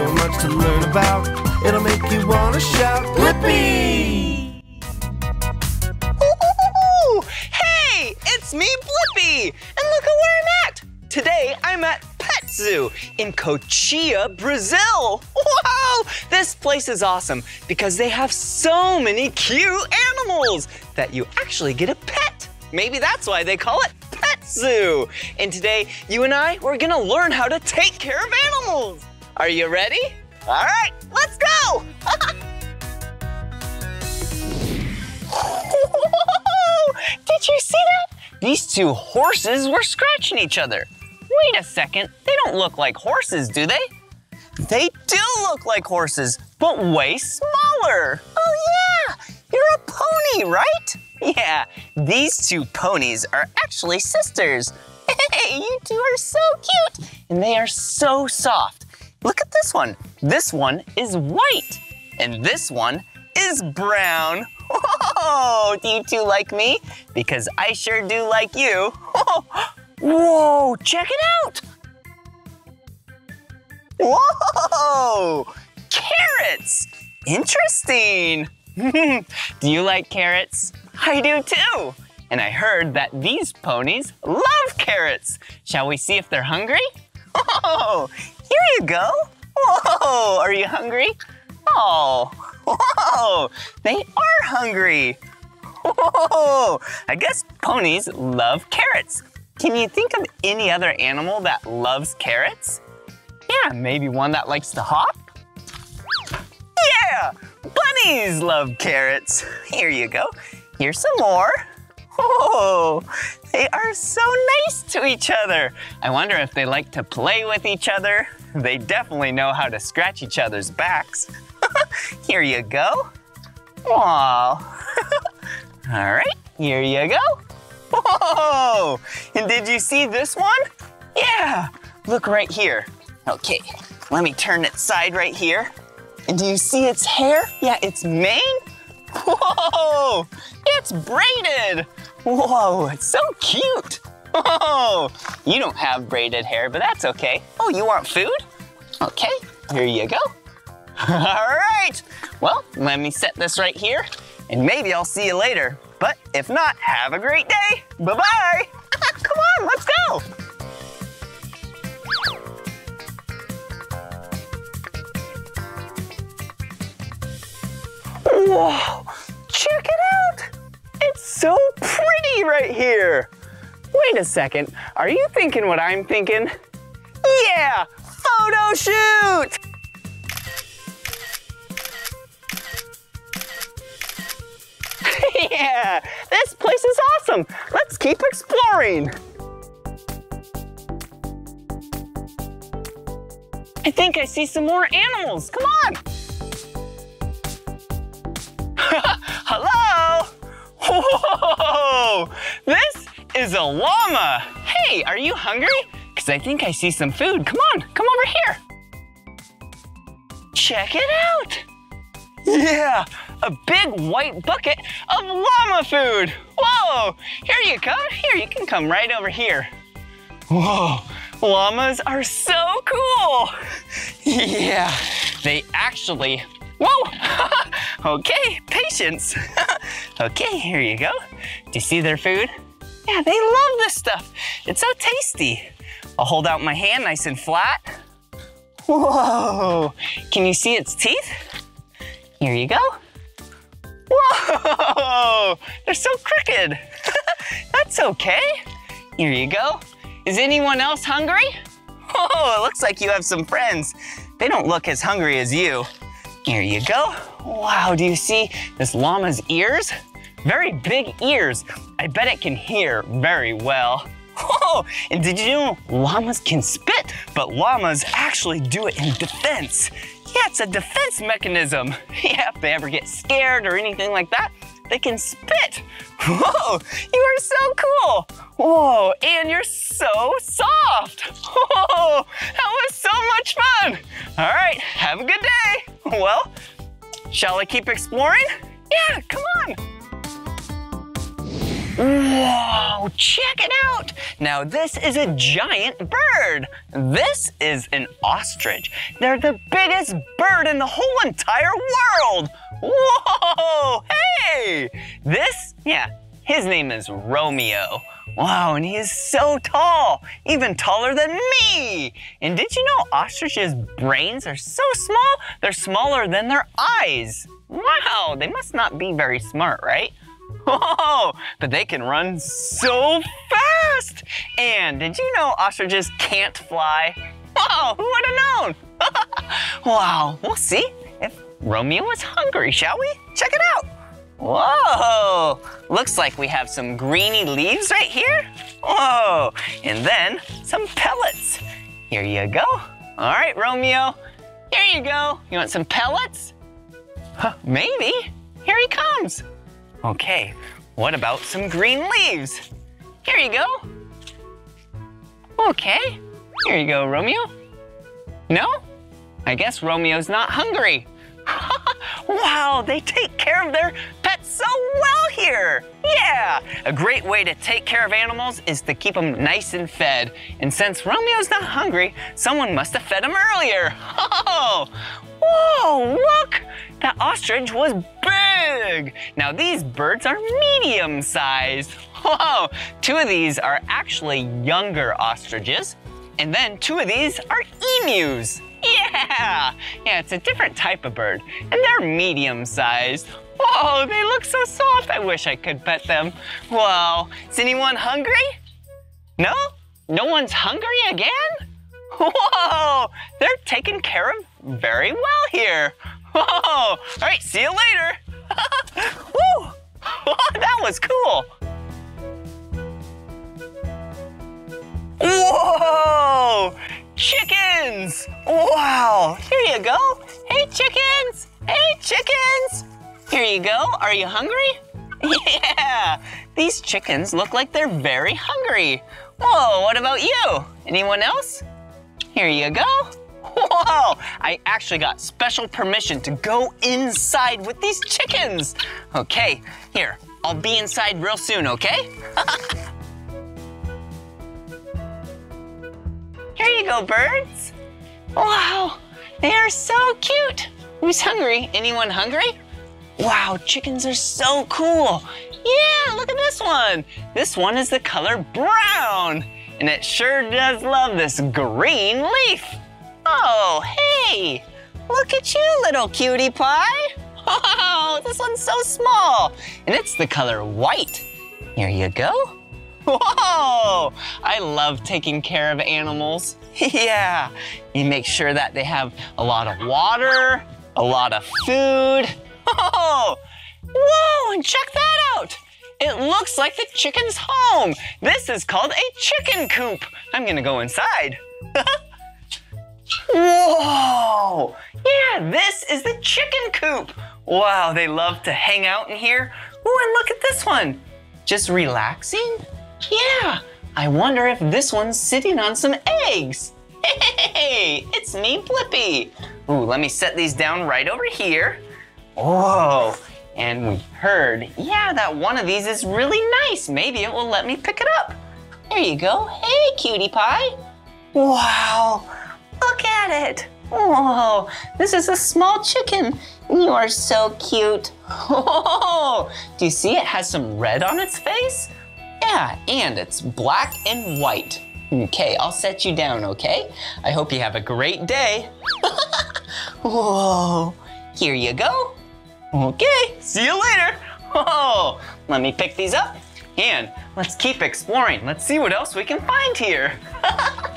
so much to learn about. It'll make you want to shout, Blippi! Hey, it's me, Blippi, and look at where I'm at. Today, I'm at Pet Zoo in Cotia, Brazil. Wow, this place is awesome because they have so many cute animals that you actually get a pet. Maybe that's why they call it Pet Zoo. And today, you and I, we're gonna learn how to take care of animals. Are you ready? All right, let's go. Did you see that? These two horses were scratching each other. Wait a second, they don't look like horses, do they? They do look like horses, but way smaller. Oh yeah, you're a pony, right? Yeah, these two ponies are actually sisters. Hey, you two are so cute, and they are so soft. Look at this one. This one is white, and this one is brown. Whoa, do you two like me? Because I sure do like you. Whoa, check it out. Whoa, carrots. Interesting. do you like carrots? I do too. And I heard that these ponies love carrots. Shall we see if they're hungry? Oh, here you go. Whoa, are you hungry? Oh, whoa, they are hungry. Whoa, I guess ponies love carrots. Can you think of any other animal that loves carrots? Yeah, maybe one that likes to hop? Yeah, bunnies love carrots. Here you go. Here's some more. Oh, they are so nice to each other. I wonder if they like to play with each other. They definitely know how to scratch each other's backs. Here you go. Aw. All right, here you go. Whoa! And did you see this one? Yeah, look right here. Okay, let me turn its side right here. And do you see its hair? Yeah, its mane. Whoa, it's braided. Whoa, it's so cute. Whoa, you don't have braided hair, but that's okay. Oh, you want food? Okay, here you go. All right, well, let me set this right here and maybe I'll see you later. But if not, have a great day. Bye-bye. Come on, let's go. Whoa, check it out. It's so pretty right here. Wait a second, are you thinking what I'm thinking? Yeah, photo shoot. yeah, this place is awesome. Let's keep exploring. I think I see some more animals. Come on. Hello? Whoa! This is a llama. Hey, are you hungry? Because I think I see some food. Come on, come over here. Check it out. Yeah, a big white bucket of llama food. Whoa, here you come. Here, you can come right over here. Whoa, llamas are so cool. Yeah, they actually, whoa. okay, patience. okay, here you go. Do you see their food? Yeah, they love this stuff. It's so tasty. I'll hold out my hand nice and flat. Whoa, can you see its teeth? Here you go. Whoa, they're so crooked. That's okay. Here you go. Is anyone else hungry? Oh, it looks like you have some friends. They don't look as hungry as you. Here you go. Wow, do you see this llama's ears? Very big ears. I bet it can hear very well. Oh, and did you know llamas can spit? But llamas actually do it in defense. Yeah, it's a defense mechanism. Yeah, if they ever get scared or anything like that, they can spit. Whoa, you are so cool. Whoa, and you're so soft. Whoa, that was so much fun. All right, have a good day. Well, shall I keep exploring? Yeah, come on. Whoa, check it out. Now this is a giant bird. This is an ostrich. They're the biggest bird in the whole entire world. Whoa, hey. This, yeah, his name is Romeo. Wow, and he is so tall, even taller than me. And did you know ostriches' brains are so small, they're smaller than their eyes? Wow, they must not be very smart, right? But they can run so fast. And did you know ostriches can't fly? Who would have known? wow, we'll see if Romeo is hungry, shall we? Check it out. Whoa, looks like we have some greeny leaves right here. Whoa, and then some pellets. Here you go. All right, Romeo, here you go. You want some pellets? Huh, maybe. Here he comes. Okay, what about some green leaves? Here you go. Okay, here you go, Romeo. No? I guess Romeo's not hungry. wow, they take care of their pets so well here. Yeah, a great way to take care of animals is to keep them nice and fed. And since Romeo's not hungry, someone must have fed him earlier. Oh, whoa, look, that ostrich was big. Now these birds are medium sized. Whoa, two of these are actually younger ostriches. And then two of these are emus. Yeah, yeah, it's a different type of bird, and they're medium sized. Whoa, they look so soft. I wish I could pet them. Whoa, is anyone hungry? No? No one's hungry again? Whoa, they're taken care of very well here. Whoa, all right, see you later. Woo, that was cool. Whoa, chickens. Wow, here you go. Hey, chickens. Hey, chickens. Here you go. Are you hungry? Yeah, these chickens look like they're very hungry. Whoa, what about you? Anyone else? Here you go. Whoa, I actually got special permission to go inside with these chickens. Okay, here, I'll be inside real soon, okay? Here you go, birds. Wow, they are so cute. Who's hungry? Anyone hungry? Wow, chickens are so cool. Yeah, look at this one. This one is the color brown, and it sure does love this green leaf. Oh, hey, look at you, little cutie pie. Oh, this one's so small, and it's the color white. Here you go. Whoa! I love taking care of animals. yeah, you make sure that they have a lot of water, a lot of food. Oh, whoa, and check that out. It looks like the chicken's home. This is called a chicken coop. I'm gonna go inside. Whoa! Yeah, this is the chicken coop. Wow, they love to hang out in here. Ooh, and look at this one. Just relaxing? Yeah, I wonder if this one's sitting on some eggs. Hey, it's me, Blippi. Ooh, let me set these down right over here. Whoa, and we heard, yeah, that one of these is really nice. Maybe it will let me pick it up. There you go. Hey, cutie pie. Wow, look at it. Whoa, this is a small chicken. You are so cute. Oh, do you see it has some red on its face? Yeah, and it's black and white. Okay, I'll set you down, okay? I hope you have a great day. Whoa, here you go. Okay, see you later. Oh, let me pick these up and let's keep exploring. Let's see what else we can find here.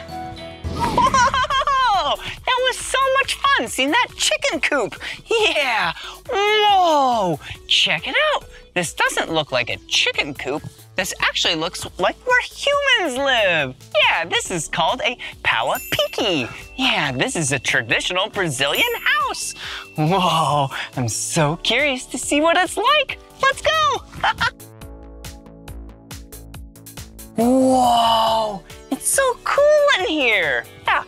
That was so much fun seeing that chicken coop. Yeah, whoa, check it out. This doesn't look like a chicken coop. This actually looks like where humans live. Yeah, this is called a pique. Yeah, this is a traditional Brazilian house. Whoa, I'm so curious to see what it's like. Let's go. Whoa, it's so cool in here. Yeah,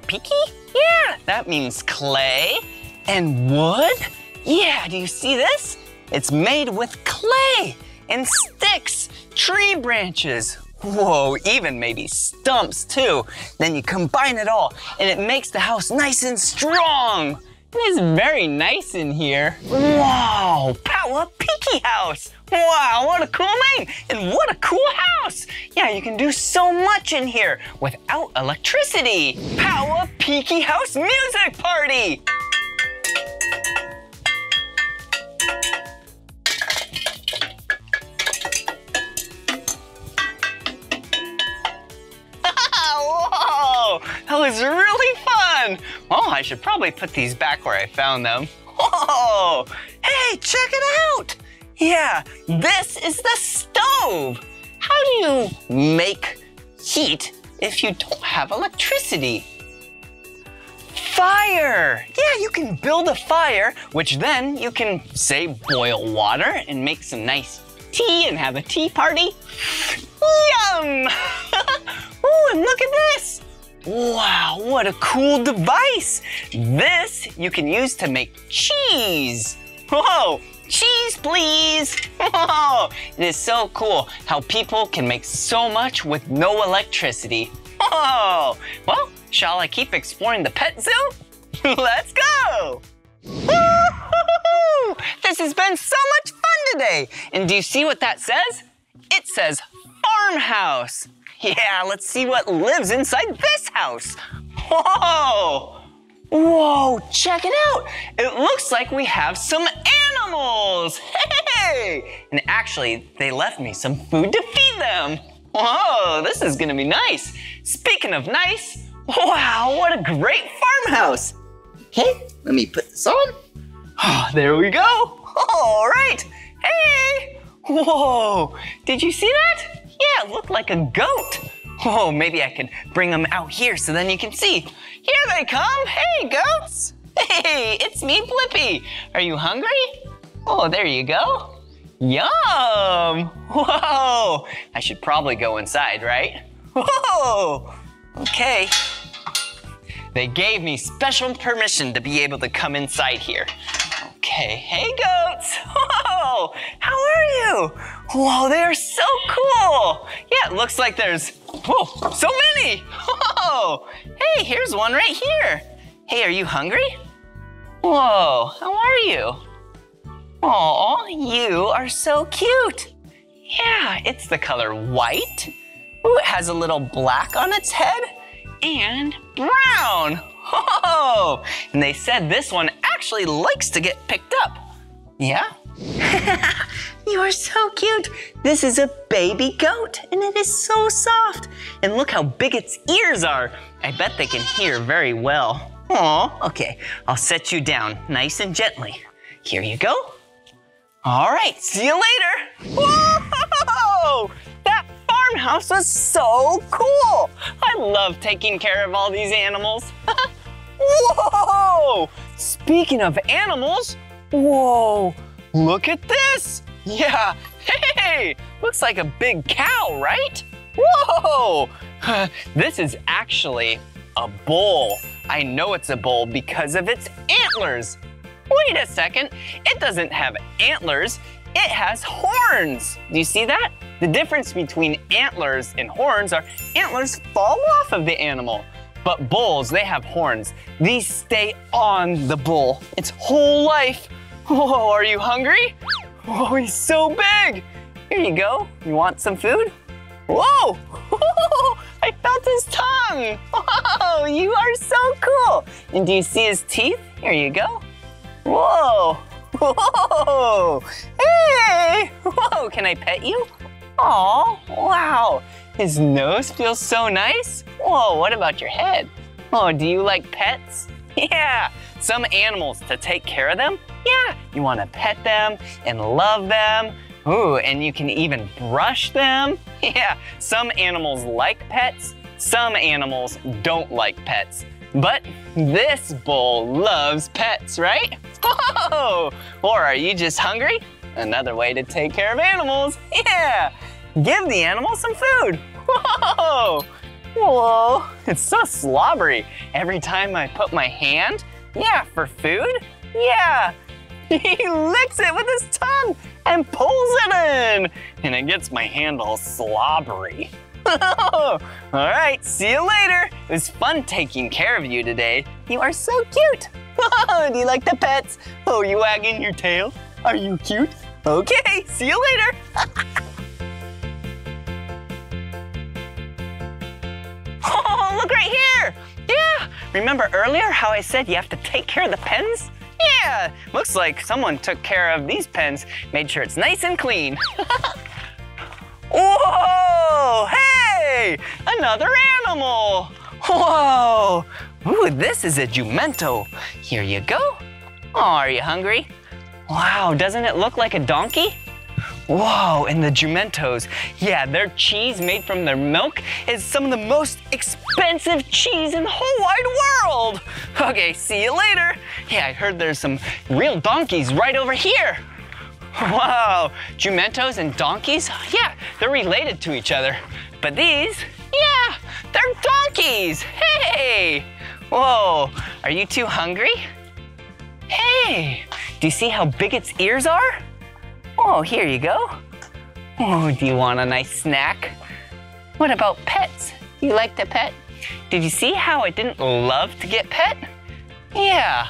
pique? Yeah, that means clay and wood. Yeah, do you see this? It's made with clay and sticks, tree branches. Whoa, even maybe stumps too. Then you combine it all and it makes the house nice and strong. It is very nice in here. Wow, Power Peaky House. Wow, what a cool name and what a cool house. Yeah, you can do so much in here without electricity. Power Peaky House Music Party. That was really fun. Oh, I should probably put these back where I found them. Whoa, hey, check it out. Yeah, this is the stove. How do you make heat if you don't have electricity? Fire! Yeah, you can build a fire, which then you can, say, boil water and make some nice tea and have a tea party. Yum! Ooh, and look at this! Wow, what a cool device! This you can use to make cheese. Whoa, cheese please! Whoa, it is so cool how people can make so much with no electricity. Whoa, well, shall I keep exploring the pet zoo? Let's go! This has been so much fun today. And do you see what that says? It says farmhouse. Yeah, let's see what lives inside this house. Whoa! Whoa, check it out. It looks like we have some animals. Hey! And actually, they left me some food to feed them. Whoa, this is gonna be nice. Speaking of nice, wow, what a great farmhouse. Okay, let me put this on. Oh, there we go. All right. Hey. Whoa. Did you see that? Yeah, it looked like a goat. Oh, maybe I can bring them out here so then you can see. Here they come. Hey, goats. Hey, it's me, Blippi. Are you hungry? Oh, there you go. Yum. Whoa. I should probably go inside, right? Whoa. Okay. They gave me special permission to be able to come inside here. Okay, hey goats! Whoa, how are you? Whoa, they are so cool! Yeah, it looks like there's, whoa, so many! Whoa, hey, here's one right here. Hey, are you hungry? Whoa, how are you? Oh, you are so cute. Yeah, it's the color white. Ooh, it has a little black on its head and brown. Oh, and they said this one actually likes to get picked up. Yeah? you are so cute. This is a baby goat and it is so soft. And look how big its ears are. I bet they can hear very well. Oh, okay. I'll set you down nice and gently. Here you go. All right, see you later. Whoa! That farmhouse was so cool. I love taking care of all these animals. whoa! Speaking of animals, whoa, look at this. Yeah, hey, looks like a big cow, right? Whoa! This is actually a bull. I know it's a bull because of its antlers. Wait a second, it doesn't have antlers, it has horns. Do you see that? The difference between antlers and horns are antlers fall off of the animal. But bulls, they have horns. These stay on the bull its whole life. Whoa, are you hungry? Whoa, he's so big. Here you go. You want some food? Whoa! I felt his tongue. Whoa, you are so cool. And do you see his teeth? Here you go. Whoa! Whoa! Hey! Whoa, can I pet you? Oh, wow. His nose feels so nice. Whoa, what about your head? Oh, do you like pets? Yeah, some animals to take care of them. Yeah, you want to pet them and love them. Ooh, and you can even brush them. Yeah, some animals like pets, some animals don't like pets. But this bull loves pets, right? Whoa! Or are you just hungry? Another way to take care of animals. Yeah! Give the animal some food. Whoa! Whoa! It's so slobbery. Every time I put my hand, yeah, for food, yeah. He licks it with his tongue and pulls it in. And it gets my hand all slobbery. Oh, all right, see you later. It was fun taking care of you today. You are so cute. Oh, do you like the pets? Oh, you wagging your tail? Are you cute? Okay, see you later. oh, look right here. Yeah, remember earlier how I said you have to take care of the pens? Yeah, looks like someone took care of these pens, made sure it's nice and clean. Whoa, hey, another animal. Whoa, ooh, this is a jumento. Here you go. Oh, are you hungry? Wow, doesn't it look like a donkey? Whoa, and the jumentos. Yeah, their cheese made from their milk is some of the most expensive cheese in the whole wide world. Okay, see you later. Yeah, I heard there's some real donkeys right over here. Wow, jumentos and donkeys? Yeah, they're related to each other. But these, yeah, they're donkeys. Hey! Whoa, are you too hungry? Hey, do you see how big its ears are? Oh, here you go. Oh, do you want a nice snack? What about pets? You like to pet? Did you see how I didn't love to get pet? Yeah,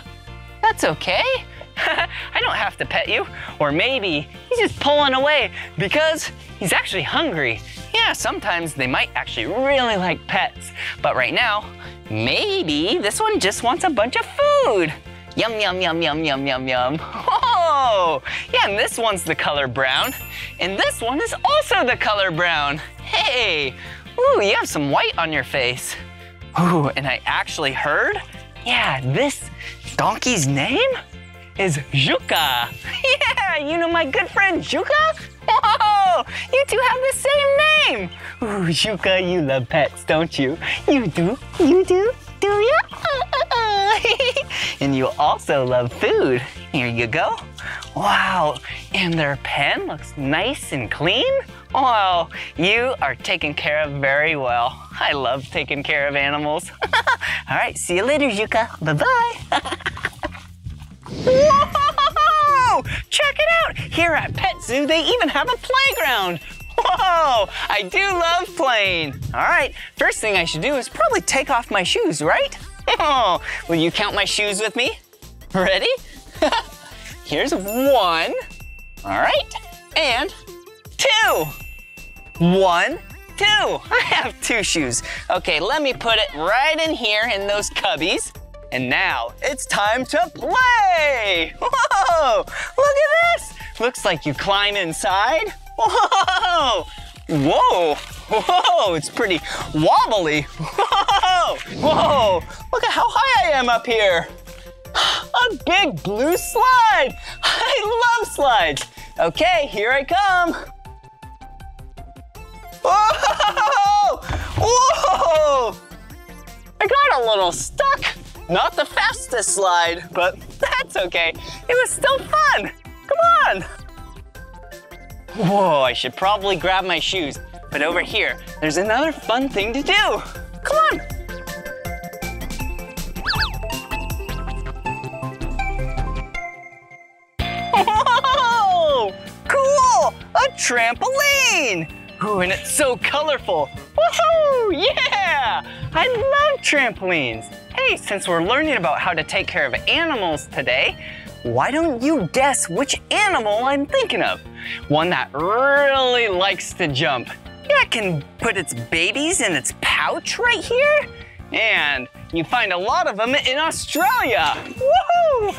that's okay. I don't have to pet you. Or maybe he's just pulling away because he's actually hungry. Yeah, sometimes they might actually really like pets. But right now, maybe this one just wants a bunch of food. Yum, yum, yum, yum, yum, yum, yum. Oh, yeah, and this one's the color brown. And this one is also the color brown. Hey, ooh, you have some white on your face. Ooh, and I actually heard, yeah, this donkey's name is Juka. Yeah, you know my good friend Juka? Whoa, oh, you two have the same name. Ooh, Juka, you love pets, don't you? You do, you do, do you? and you also love food. Here you go. Wow, and their pen looks nice and clean. Wow, you are taken care of very well. I love taking care of animals. All right, see you later, Yuka. Bye-bye. Whoa! Check it out! Here at Pet Zoo, they even have a playground. Whoa! I do love playing. All right, first thing I should do is probably take off my shoes, right? Oh, will you count my shoes with me? Ready? Here's one. All right, and two. One, two. I have two shoes. Okay, let me put it right in here in those cubbies. And now it's time to play! Whoa! Look at this! Looks like you climb inside. Whoa! Whoa! Whoa! It's pretty wobbly. Whoa! Whoa! Look at how high I am up here. A big blue slide! I love slides. Okay, here I come. Whoa! Whoa! I got a little stuck. Not the fastest slide, but that's okay. It was still fun. Come on. Whoa, I should probably grab my shoes. But over here, there's another fun thing to do. Come on. Cool! A trampoline! Ooh, and it's so colorful. Woohoo! Yeah! I love trampolines. Hey, since we're learning about how to take care of animals today, why don't you guess which animal I'm thinking of? One that really likes to jump. Yeah, it can put its babies in its pouch right here. And you find a lot of them in Australia. Woohoo!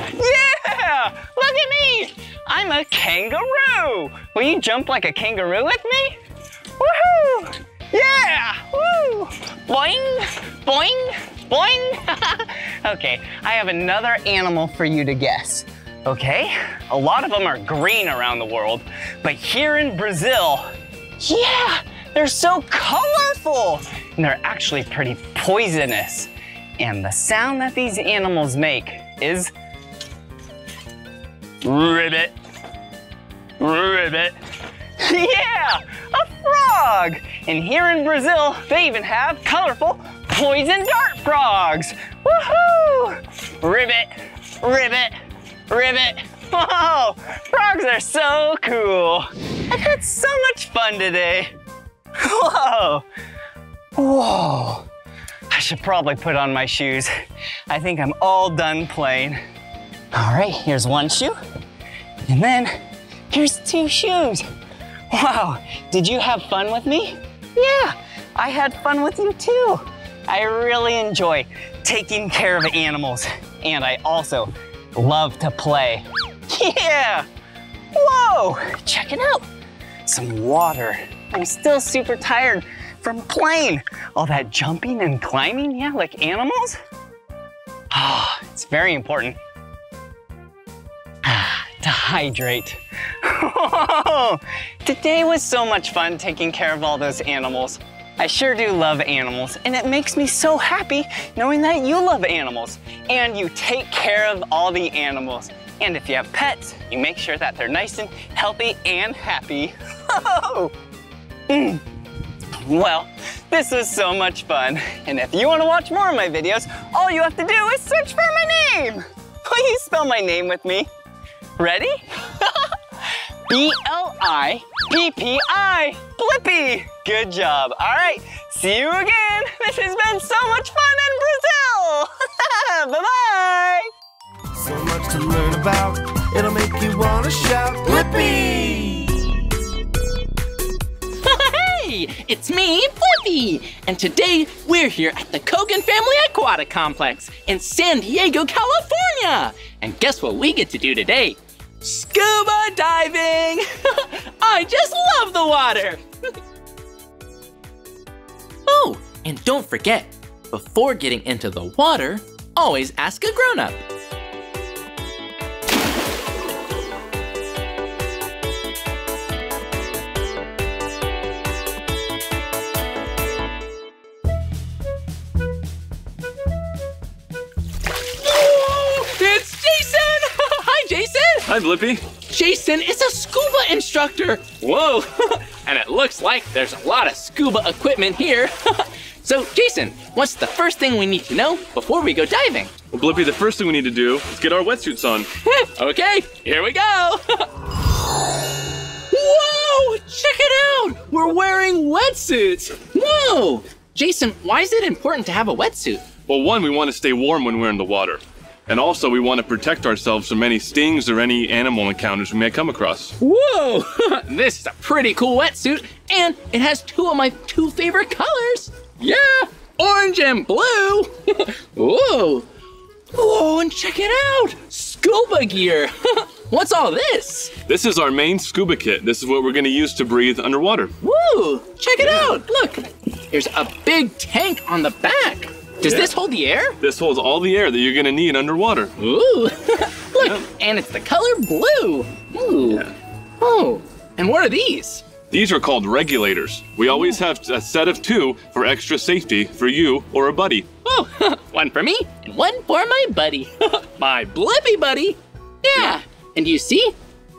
Yeah! Look at me! I'm a kangaroo. Will you jump like a kangaroo with me? Woohoo! Yeah! Woo! Boing! Boing! Boing! okay, I have another animal for you to guess. Okay, a lot of them are green around the world, but here in Brazil, yeah, they're so colorful and they're actually pretty poisonous. And the sound that these animals make is ribbit, ribbit. yeah, a frog. And here in Brazil, they even have colorful poison dart frogs. Woohoo! Ribbit, ribbit, ribbit. Whoa! Frogs are so cool. I've had so much fun today. Whoa! Whoa! I should probably put on my shoes. I think I'm all done playing. All right, here's one shoe. And then here's two shoes. Wow, did you have fun with me? Yeah, I had fun with you too. I really enjoy taking care of animals. And I also love to play. Yeah! Whoa! Check it out. Some water. I'm still super tired from playing. All that jumping and climbing, yeah, like animals. Ah, it's very important Ah, to hydrate. Today was so much fun taking care of all those animals. I sure do love animals, and it makes me so happy knowing that you love animals and you take care of all the animals. And if you have pets, you make sure that they're nice and healthy and happy. Mm. Well, this was so much fun. And if you want to watch more of my videos, all you have to do is search for my name. Please spell my name with me. Ready? B-L-I-P-P-I, Blippi. Good job. All right, see you again. This has been so much fun in Brazil. Bye-bye. So much to learn about, it'll make you wanna shout, Blippi! Hey, it's me, Blippi, and today we're here at the Kogan Family Aquatic Complex in San Diego, California. And guess what we get to do today? Scuba diving! I just love the water! oh, and don't forget, before getting into the water, always ask a grown Hi, Blippi. Jason is a scuba instructor. Whoa! and it looks like there's a lot of scuba equipment here. so, Jason, what's the first thing we need to know before we go diving? Well, Blippi, the first thing we need to do is get our wetsuits on. okay, here we go. Whoa! Check it out! We're wearing wetsuits. Whoa! Jason, why is it important to have a wetsuit? Well, one, we want to stay warm when we're in the water. And also, we want to protect ourselves from any stings or any animal encounters we may come across. Whoa! this is a pretty cool wetsuit, and it has two of my two favorite colors. Yeah, orange and blue. Whoa! Whoa, and check it out! Scuba gear. What's all this? This is our main scuba kit. This is what we're going to use to breathe underwater. Woo! Check it out. Look, there's a big tank on the back. Does Yeah. this hold the air? This holds all the air that you're going to need underwater. Ooh! Look, and it's the color blue. Ooh. Oh, and what are these? These are called regulators. We always have a set of two for extra safety for you or a buddy. Oh, one for me and one for my buddy. my Blippi buddy. Yeah. And you see?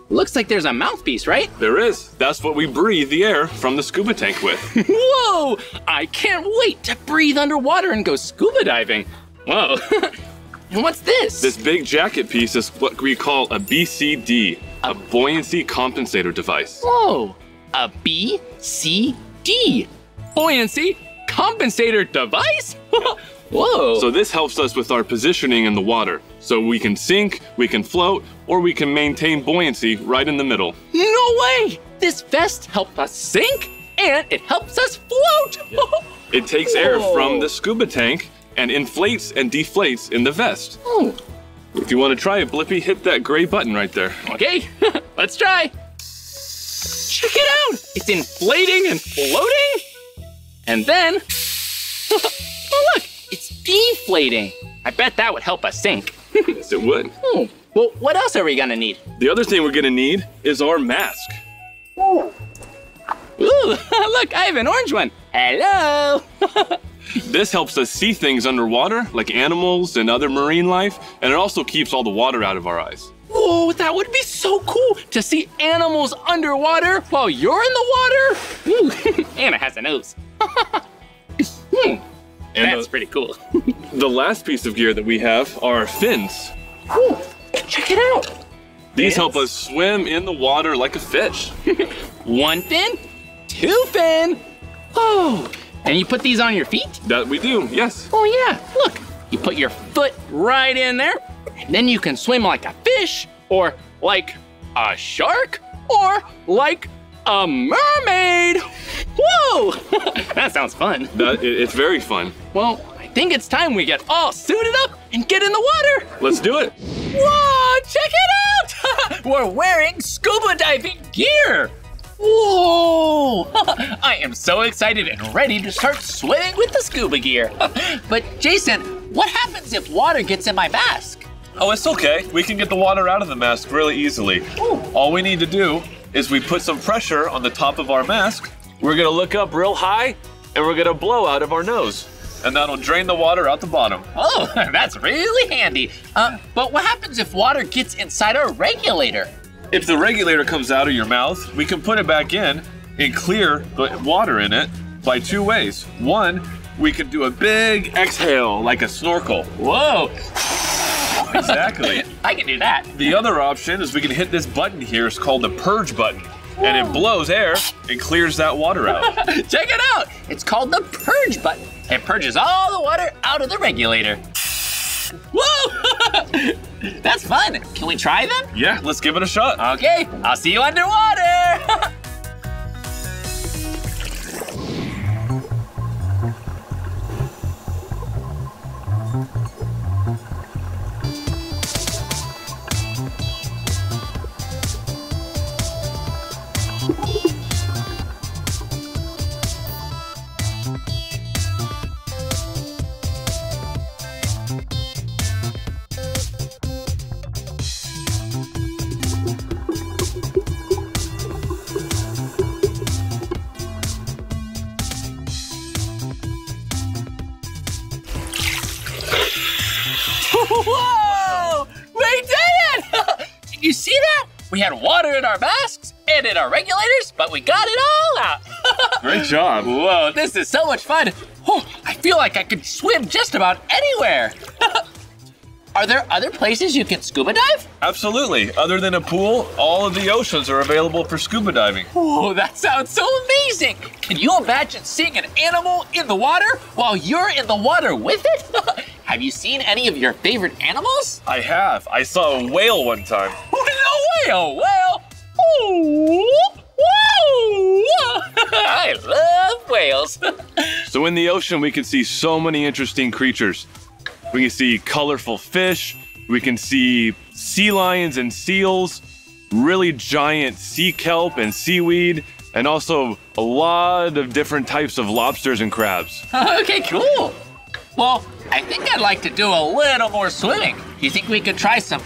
Looks like there's a mouthpiece, right? There is. That's what we breathe the air from the scuba tank with. Whoa! I can't wait to breathe underwater and go scuba diving. Whoa. and what's this? this big jacket piece is what we call a BCD, a buoyancy compensator device. Whoa. A B C D. Buoyancy compensator device? Whoa. So this helps us with our positioning in the water. So we can sink, we can float, or we can maintain buoyancy right in the middle. no way! This vest helps us sink and it helps us float. It takes air from the scuba tank and inflates and deflates in the vest. oh, If you want to try it, Blippi, hit that gray button right there. okay. Let's try. Check it out! It's inflating and floating. And then, oh look, deflating. I bet that would help us sink. Yes, it would. Oh, well, what else are we gonna need? The other thing we're gonna need is our mask. Ooh, look, I have an orange one. Hello. This helps us see things underwater, like animals and other marine life, and it also keeps all the water out of our eyes. Whoa, that would be so cool to see animals underwater while you're in the water. Ooh, it has a nose. Hmm, And That's the, pretty cool. the last piece of gear that we have are fins. Ooh, check it out. These fins. help us swim in the water like a fish. One fin, two fin. Oh, and you put these on your feet? That we do, yes. Oh yeah, look. You put your foot right in there, and then you can swim like a fish, or like a shark, or like a mermaid. Whoa! that sounds fun. That, it- it's very fun. Well, I think it's time we get all suited up and get in the water. Let's do it. Whoa, check it out! We're wearing scuba diving gear. Whoa! I am so excited and ready to start swimming with the scuba gear. But Jason, what happens if water gets in my mask? Oh, it's okay. We can get the water out of the mask really easily. All we need to do is we put some pressure on the top of our mask. We're gonna look up real high and we're gonna blow out of our nose. And that'll drain the water out the bottom. Oh, that's really handy. Uh, but what happens if water gets inside our regulator? If the regulator comes out of your mouth, we can put it back in and clear the water in it by two ways. One, we can do a big exhale like a snorkel. Whoa, Exactly. I can do that. the other option is we can hit this button here. It's called the purge button. And it blows air and clears that water out. Check it out. It's called the purge button. It purges all the water out of the regulator. Whoa! that's fun. Can we try them? yeah, let's give it a shot. Okay, I'll see you underwater. Whoa! We did it! Did you see that? We had water in our masks and in our regulators, but we got it all out. Great job. Whoa, this is so much fun. Oh, I feel like I could swim just about anywhere. Are there other places you can scuba dive? Absolutely. Other than a pool, all of the oceans are available for scuba diving. Oh, that sounds so amazing. Can you imagine seeing an animal in the water while you're in the water with it? Have you seen any of your favorite animals? I have. I saw a whale one time. Oh, no a whale. Oh, whoa. I love whales. So in the ocean, we can see so many interesting creatures. We can see colorful fish. We can see sea lions and seals, really giant sea kelp and seaweed, and also a lot of different types of lobsters and crabs. okay, cool. Well, I think I'd like to do a little more swimming. Do you think we could try some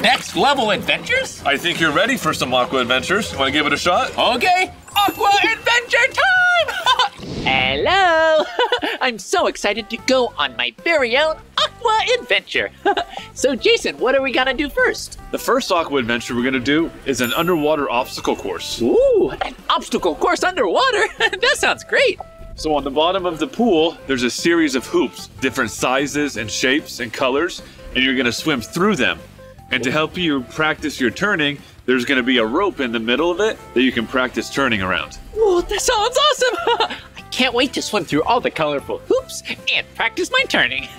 next level adventures? I think you're ready for some aqua adventures. Want to give it a shot? Okay, aqua adventure time! Hello! I'm so excited to go on my very own aqua adventure. so, Jason, what are we gonna do first? The first aqua adventure we're going to do is an underwater obstacle course. Ooh, an obstacle course underwater? that sounds great. So on the bottom of the pool, there's a series of hoops, different sizes and shapes and colors, and you're gonna swim through them. And to help you practice your turning, there's gonna be a rope in the middle of it that you can practice turning around. Whoa, that sounds awesome! Can't wait to swim through all the colorful hoops and practice my turning.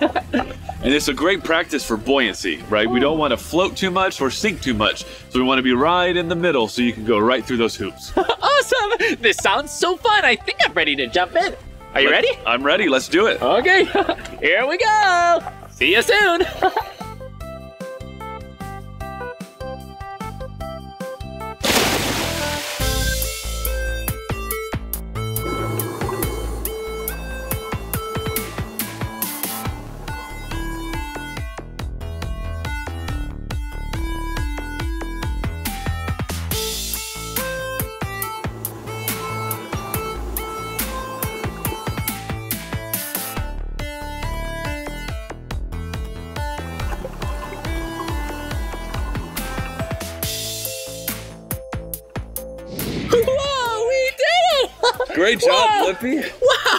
And it's a great practice for buoyancy, right? We don't want to float too much or sink too much. So we want to be right in the middle so you can go right through those hoops. awesome! This sounds so fun. I think I'm ready to jump in. Are you ready? I'm ready. Let's do it. Okay, here we go. See you soon. Great job. Wow,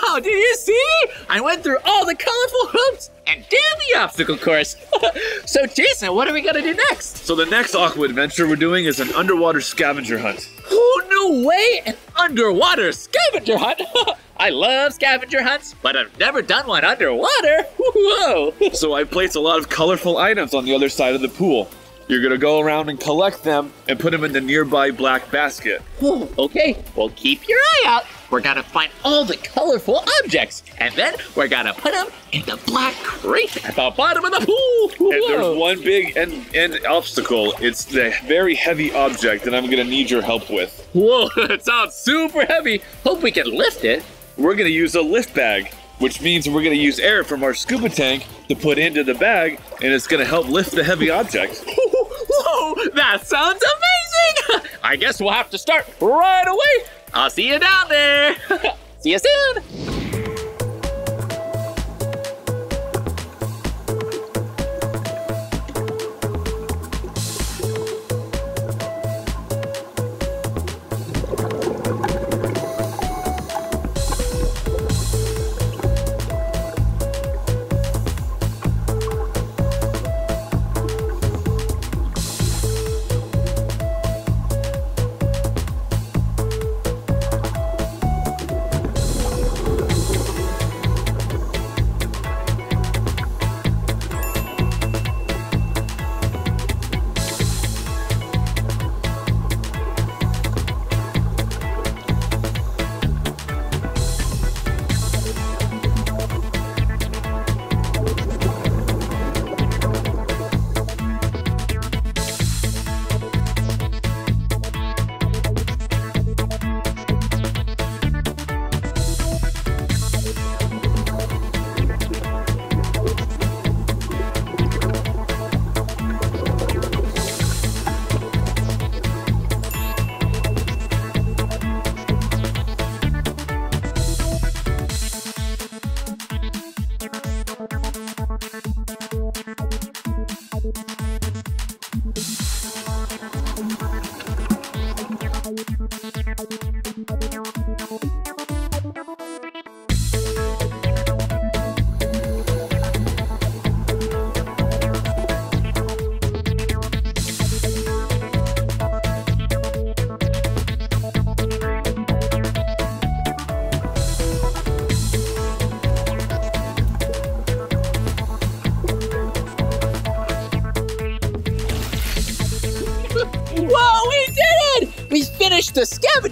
Wow, did you see? I went through all the colorful hoops and did the obstacle course. so, Jason, what are we gonna do next? So the next aqua adventure we're doing is an underwater scavenger hunt. Who knew way! An underwater scavenger hunt! I love scavenger hunts, but I've never done one underwater. Whoa! So I placed a lot of colorful items on the other side of the pool. You're gonna go around and collect them and put them in the nearby black basket. Whoa, okay, well, keep your eye out. We're gonna find all the colorful objects, and then we're gonna put them in the black crate at the bottom of the pool. And there's one big end, end obstacle. It's the very heavy object that I'm gonna need your help with. Whoa, that sounds super heavy. Hope we can lift it. We're gonna use a lift bag, which means we're gonna use air from our scuba tank to put into the bag, and it's gonna help lift the heavy object. Whoa, that sounds amazing! I guess we'll have to start right away. I'll see you down there. see you soon.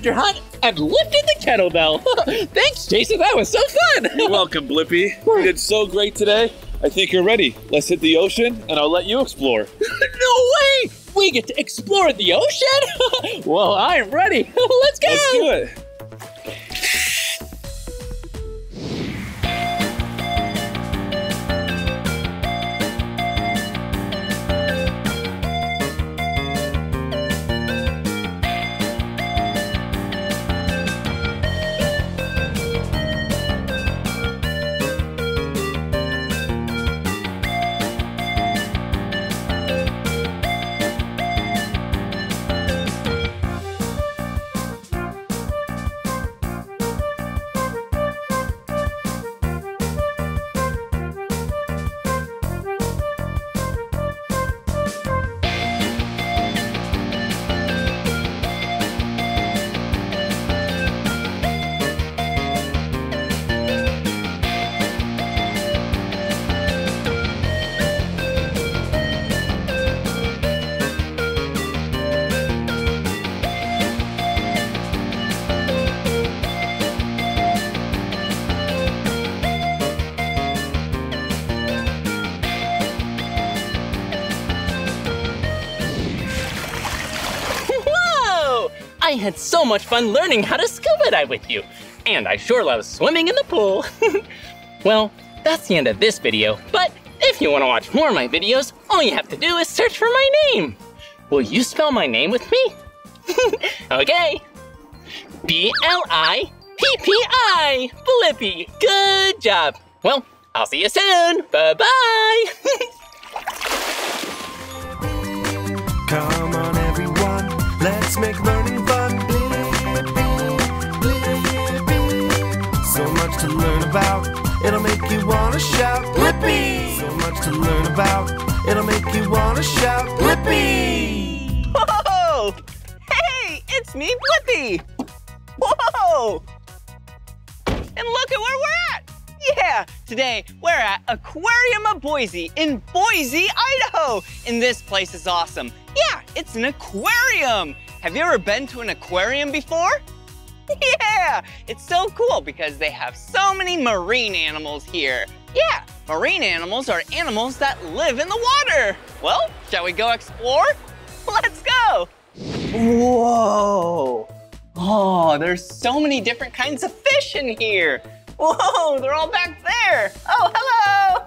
Scavenger hunt and lifted the kettlebell. Thanks, Jason. That was so fun. You're welcome, Blippi. You did so great today. I think you're ready. Let's hit the ocean, and I'll let you explore. no way! We get to explore the ocean? well, I am ready. Let's go. Let's do it. Much fun learning how to scuba dive with you. And I sure love swimming in the pool. well, that's the end of this video, but if you want to watch more of my videos, all you have to do is search for my name. Will you spell my name with me? okay. B-L-I-P-P-I, Blippi. Good job. Well, I'll see you soon. Bye-bye. Come on, everyone, let's make learning learn about. It'll make you wanna shout, Blippi! So much to learn about. It'll make you wanna shout, Blippi! Whoa! Hey, it's me, Blippi! Whoa! And look at where we're at! Yeah, today we're at Aquarium of Boise in Boise, Idaho. And this place is awesome. Yeah, it's an aquarium. Have you ever been to an aquarium before? Yeah, it's so cool because they have so many marine animals here. Yeah, marine animals are animals that live in the water. Well, shall we go explore? Let's go. Whoa. Oh, there's so many different kinds of fish in here. Whoa, they're all back there. Oh, hello.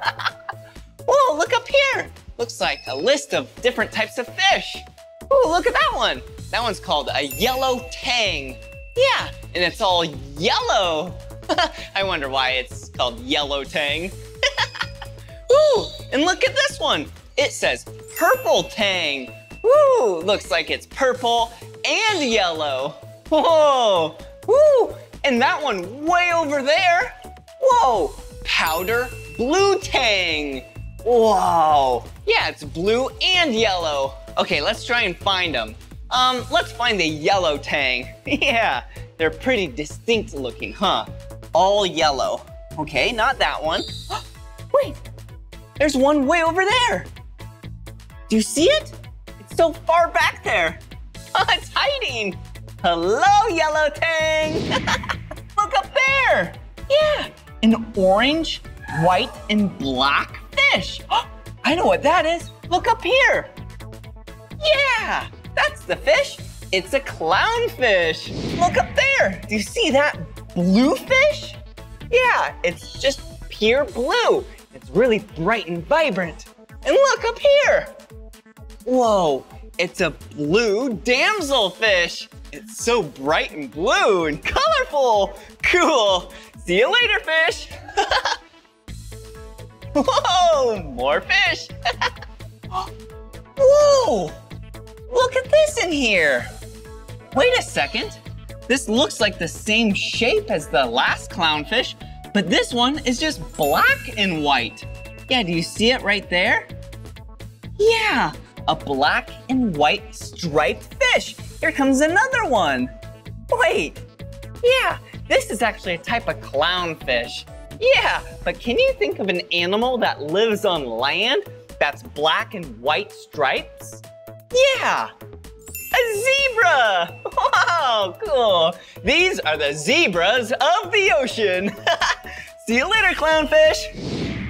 Whoa, look up here. Looks like a list of different types of fish. Ooh, look at that one. That one's called a yellow tang. Yeah, and it's all yellow. I wonder why it's called yellow tang. Ooh, and look at this one. It says purple tang. Ooh, looks like it's purple and yellow. Whoa, woo, and that one way over there. Whoa, powder blue tang. Whoa, yeah, it's blue and yellow. Okay, let's try and find them. Um, let's find the yellow tang. yeah, they're pretty distinct looking, huh? All yellow. Okay, not that one. Wait, there's one way over there. Do you see it? It's so far back there. Oh, it's hiding. Hello, yellow tang. Look up there. Yeah, an orange, white, and black fish. I know what that is. Look up here. Yeah, that's the fish. It's a clownfish. Look up there. Do you see that blue fish? Yeah, it's just pure blue. It's really bright and vibrant. And look up here. Whoa, it's a blue damselfish. It's so bright and blue and colorful. Cool. See you later, fish. Whoa, more fish. Whoa, look at this in here. Wait a second. This looks like the same shape as the last clownfish, but this one is just black and white. Yeah, do you see it right there? Yeah, a black and white striped fish. Here comes another one. Wait, yeah, this is actually a type of clownfish. Yeah, but can you think of an animal that lives on land that's black and white stripes? Yeah, a zebra! Wow, cool. These are the zebras of the ocean. See you later, clownfish.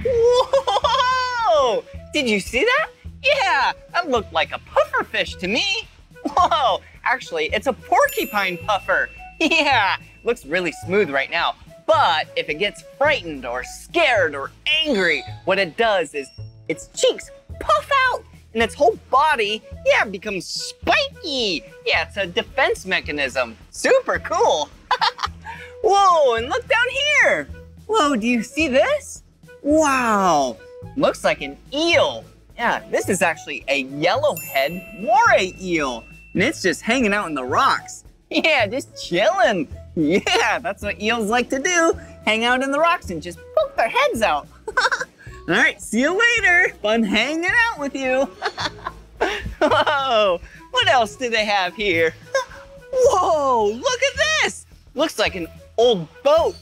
Whoa! Did you see that? Yeah, that looked like a pufferfish to me. Whoa, actually, it's a porcupine puffer. Yeah, looks really smooth right now. But if it gets frightened or scared or angry, what it does is its cheeks puff out and its whole body, yeah, becomes spiky. Yeah, it's a defense mechanism. Super cool. Whoa, and look down here. Whoa, do you see this? Wow, looks like an eel. Yeah, this is actually a yellowhead moray eel. And it's just hanging out in the rocks. Yeah, just chilling. Yeah, that's what eels like to do. Hang out in the rocks and just poke their heads out. All right, see you later. Fun hanging out with you. Whoa, what else do they have here? Whoa, look at this. Looks like an old boat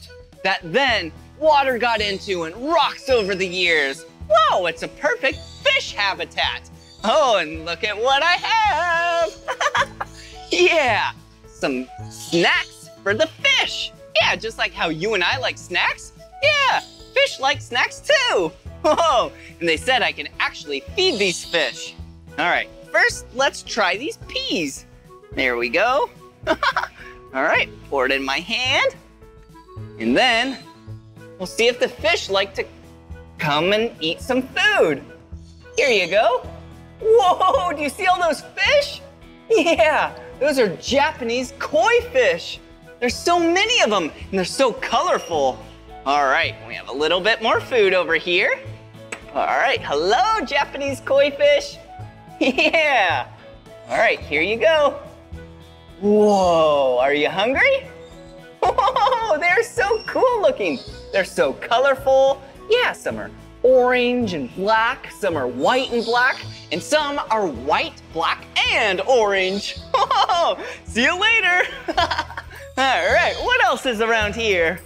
that then water got into and rocks over the years. Whoa, it's a perfect fish habitat. Oh, and look at what I have. yeah, some snacks for the fish. Yeah, just like how you and I like snacks. Yeah, fish like snacks too. Whoa, and they said I can actually feed these fish. All right, first let's try these peas. There we go. All right, pour it in my hand. And then we'll see if the fish like to come and eat some food. Here you go. Whoa, do you see all those fish? Yeah, those are Japanese koi fish. There's so many of them and they're so colorful. All right, we have a little bit more food over here. All right, hello, Japanese koi fish. Yeah. All right, here you go. Whoa, are you hungry? Whoa, they're so cool looking. They're so colorful. Yeah, some are orange and black, some are white and black, and some are white, black, and orange. Whoa, see you later. All right, what else is around here?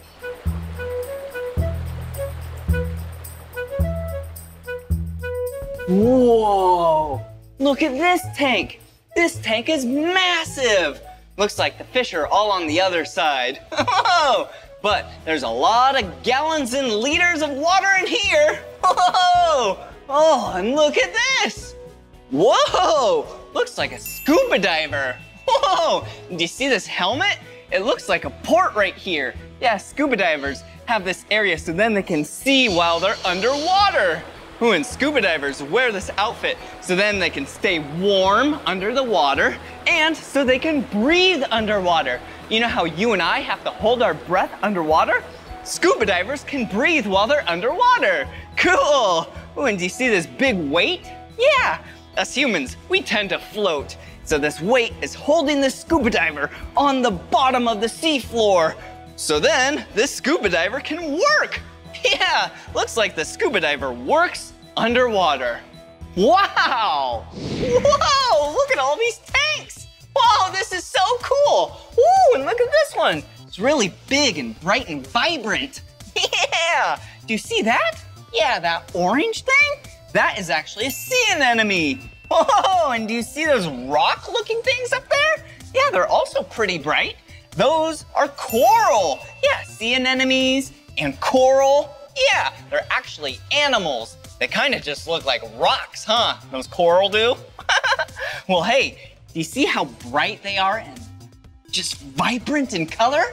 Whoa, look at this tank. This tank is massive. Looks like the fish are all on the other side. But there's a lot of gallons and liters of water in here. Whoa, oh, and look at this. Whoa, looks like a scuba diver. Whoa, do you see this helmet? It looks like a port right here. Yeah, scuba divers have this area so then they can see while they're underwater. Ooh, and scuba divers wear this outfit so then they can stay warm under the water and so they can breathe underwater. You know how you and I have to hold our breath underwater? Scuba divers can breathe while they're underwater. Cool. Ooh, and do you see this big weight? Yeah, us humans, we tend to float. So this weight is holding the scuba diver on the bottom of the seafloor. So then this scuba diver can work. Yeah, looks like the scuba diver works underwater. Wow! Whoa, look at all these tanks. Wow, this is so cool. Ooh, and look at this one. It's really big and bright and vibrant. Yeah, do you see that? Yeah, that orange thing? That is actually a sea anemone. Whoa, and do you see those rock looking things up there? Yeah, they're also pretty bright. Those are coral. Yeah, sea anemones and coral. Yeah, they're actually animals. They kind of just look like rocks, huh? Those coral do. well, hey, do you see how bright they are and just vibrant in color?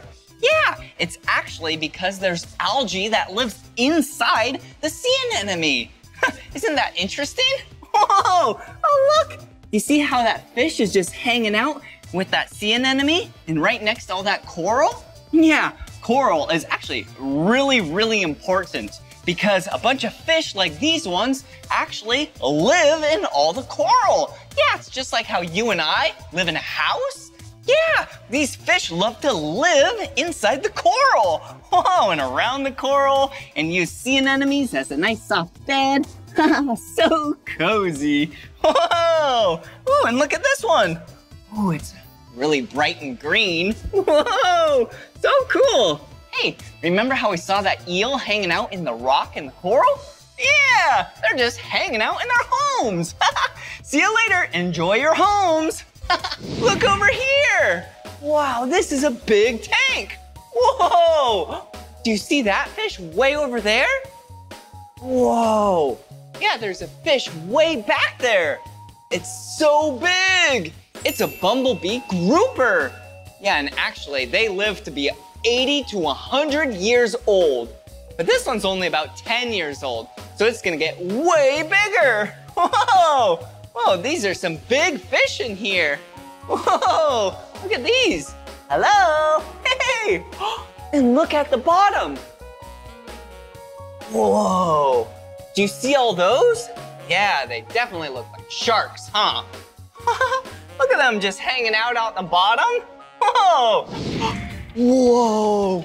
Yeah, it's actually because there's algae that lives inside the sea anemone. Isn't that interesting? Whoa, oh look. You see how that fish is just hanging out with that sea anemone and right next to all that coral? Yeah, coral is actually really, really important because a bunch of fish like these ones actually live in all the coral. Yeah, it's just like how you and I live in a house. Yeah, these fish love to live inside the coral. Whoa, and around the coral and use sea anemones as a nice soft bed. so cozy. Whoa, Ooh, and look at this one. Oh, it's really bright and green. Whoa, so cool. Hey, remember how we saw that eel hanging out in the rock and the coral? Yeah, they're just hanging out in their homes. See you later. Enjoy your homes. Look over here. Wow, this is a big tank. Whoa. Do you see that fish way over there? Whoa. Yeah, there's a fish way back there. It's so big. It's a bumblebee grouper. Yeah, and actually, they live to be 80 to 100 years old. But this one's only about 10 years old, so it's gonna get way bigger. Whoa, whoa, these are some big fish in here. Whoa, look at these. Hello, hey, and look at the bottom. Whoa, do you see all those? Yeah, they definitely look like sharks, huh? look at them just hanging out out the bottom. Whoa, whoa,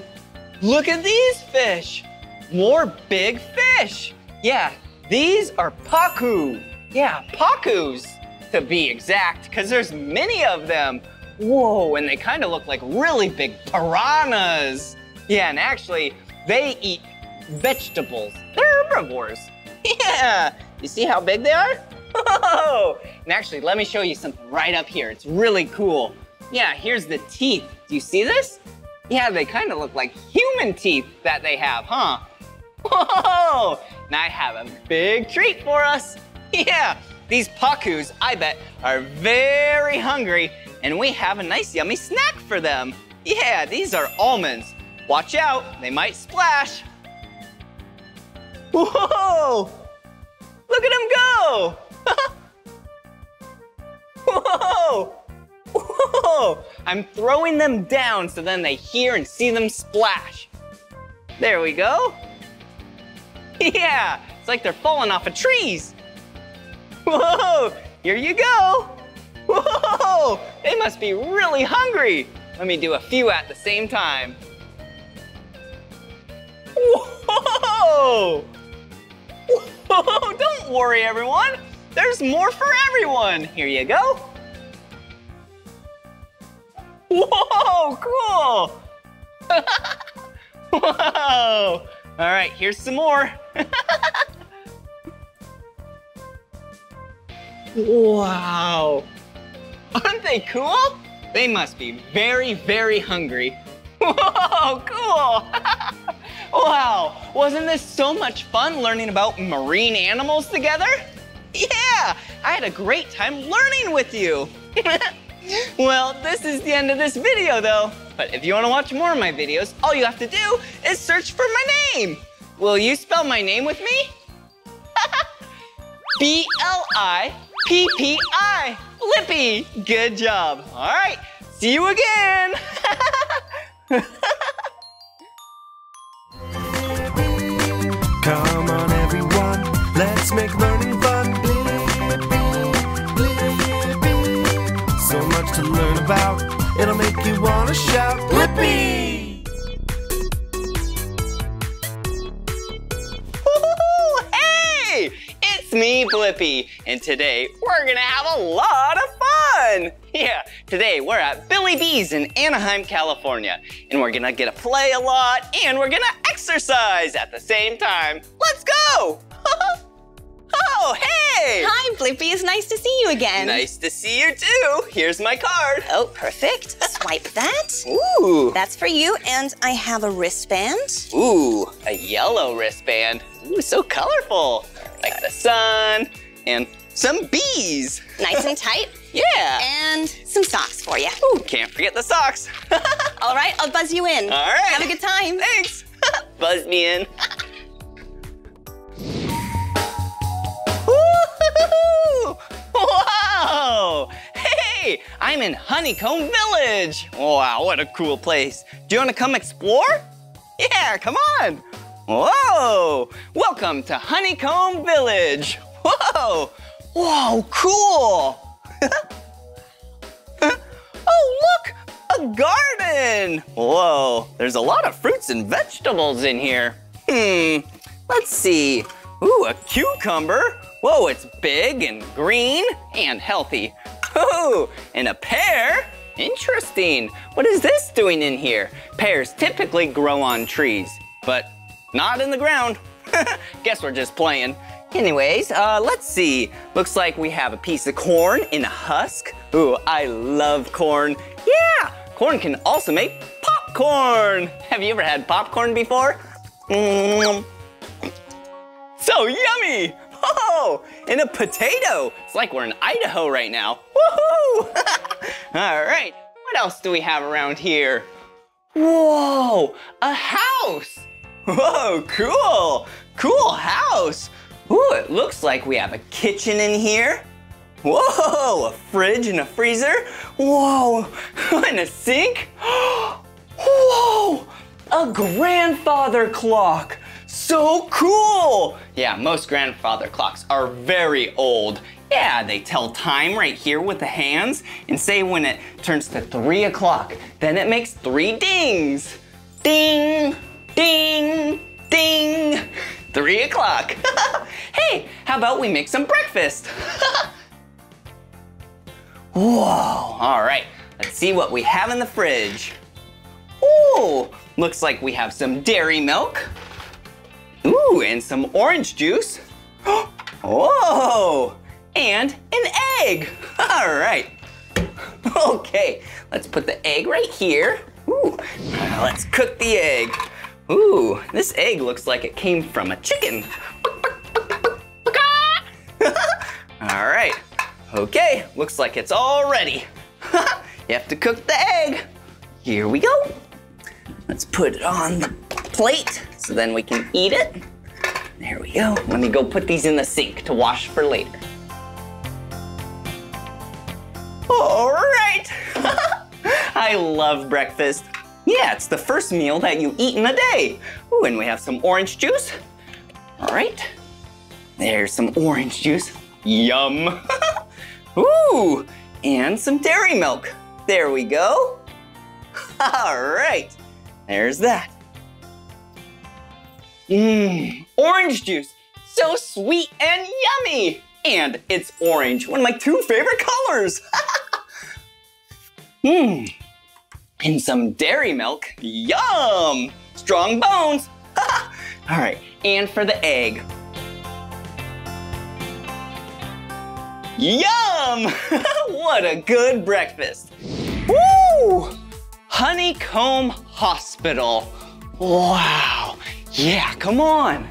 look at these fish. More big fish. Yeah, these are pacu. Yeah, pacus to be exact, because there's many of them. Whoa, and they kind of look like really big piranhas. Yeah, and actually, they eat vegetables. They're herbivores. Yeah, you see how big they are? Whoa! And actually, let me show you something right up here. It's really cool. Yeah, here's the teeth. Do you see this? Yeah, they kind of look like human teeth that they have, huh? Whoa! Now I have a big treat for us. Yeah, these pacus, I bet, are very hungry, and we have a nice yummy snack for them. Yeah, these are almonds. Watch out, they might splash. Whoa! Look at him go! Whoa! Whoa! I'm throwing them down so then they hear and see them splash. There we go. Yeah, it's like they're falling off of trees. Whoa, here you go. Whoa, they must be really hungry. Let me do a few at the same time. Whoa! Whoa! Don't worry, everyone. There's more for everyone. Here you go. Whoa! Cool. Whoa! All right, here's some more. wow! Aren't they cool? They must be very, very hungry. Whoa, cool! wow, wasn't this so much fun learning about marine animals together? Yeah, I had a great time learning with you. Well, this is the end of this video though. But if you want to watch more of my videos, all you have to do is search for my name. Will you spell my name with me? B-L-I-P-P-I, Blippi. Good job. All right, see you again. Come on, everyone, let's make learning to learn about, it'll make you wanna shout, Blippi! Hey, it's me, Blippi, and today we're gonna have a lot of fun. Yeah, today we're at Billy Beez in Anaheim, California, and we're gonna get to play a lot and we're gonna exercise at the same time. Let's go! oh, hey! Hi, Blippi. It's nice to see you again. Nice to see you too. Here's my card. Oh, perfect. Swipe that. Ooh, That's for you, and I have a wristband. ooh, a yellow wristband. Ooh, so colorful, like the sun and some bees. Nice and tight. Yeah. And some socks for you. Ooh, can't forget the socks. All right, I'll buzz you in. All right. Have a good time. Thanks. Buzz me in. Hey, I'm in Honeycomb Village. Wow, what a cool place. Do you want to come explore? Yeah, come on. Whoa! Welcome to Honeycomb Village. Whoa! Whoa, cool! oh, look! A garden! Whoa, there's a lot of fruits and vegetables in here. Hmm, let's see. Ooh, a cucumber. Whoa, it's big and green and healthy. Ooh, and a pear. Interesting. What is this doing in here? Pears typically grow on trees, but not in the ground. Guess we're just playing. Anyways, uh, let's see. Looks like we have a piece of corn in a husk. Ooh, I love corn. Yeah, corn can also make popcorn. Have you ever had popcorn before? Mm. So yummy! Oh, and a potato. It's like we're in Idaho right now. Woohoo! All right, what else do we have around here? Whoa, a house. Whoa, cool. Cool house. Ooh, it looks like we have a kitchen in here. Whoa, a fridge and a freezer. Whoa, and a sink. Whoa, a grandfather clock. So cool. Yeah, most grandfather clocks are very old. Yeah, they tell time right here with the hands and say when it turns to three o'clock, then it makes three dings. Ding, ding, ding. Three o'clock. hey, how about we make some breakfast? Whoa, all right, let's see what we have in the fridge. Ooh, looks like we have some dairy milk. Ooh, and some orange juice. Whoa, oh, and an egg. All right. Okay, let's put the egg right here. Ooh, let's cook the egg. Ooh, this egg looks like it came from a chicken. all right. Okay, looks like it's all ready. you have to cook the egg. Here we go. Let's put it on the plate so then we can eat it. There we go. Let me go put these in the sink to wash for later. All right. I love breakfast. Yeah, it's the first meal that you eat in a day. Ooh, and we have some orange juice. All right. There's some orange juice. Yum. Ooh, and some dairy milk. There we go. All right. There's that. Mmm, orange juice. So sweet and yummy. And it's orange, one of my two favorite colors. Mmm. And some dairy milk. Yum! Strong bones. All right, and for the egg. Yum! what a good breakfast. Woo! Honeycomb Hospital. Wow. Yeah, come on.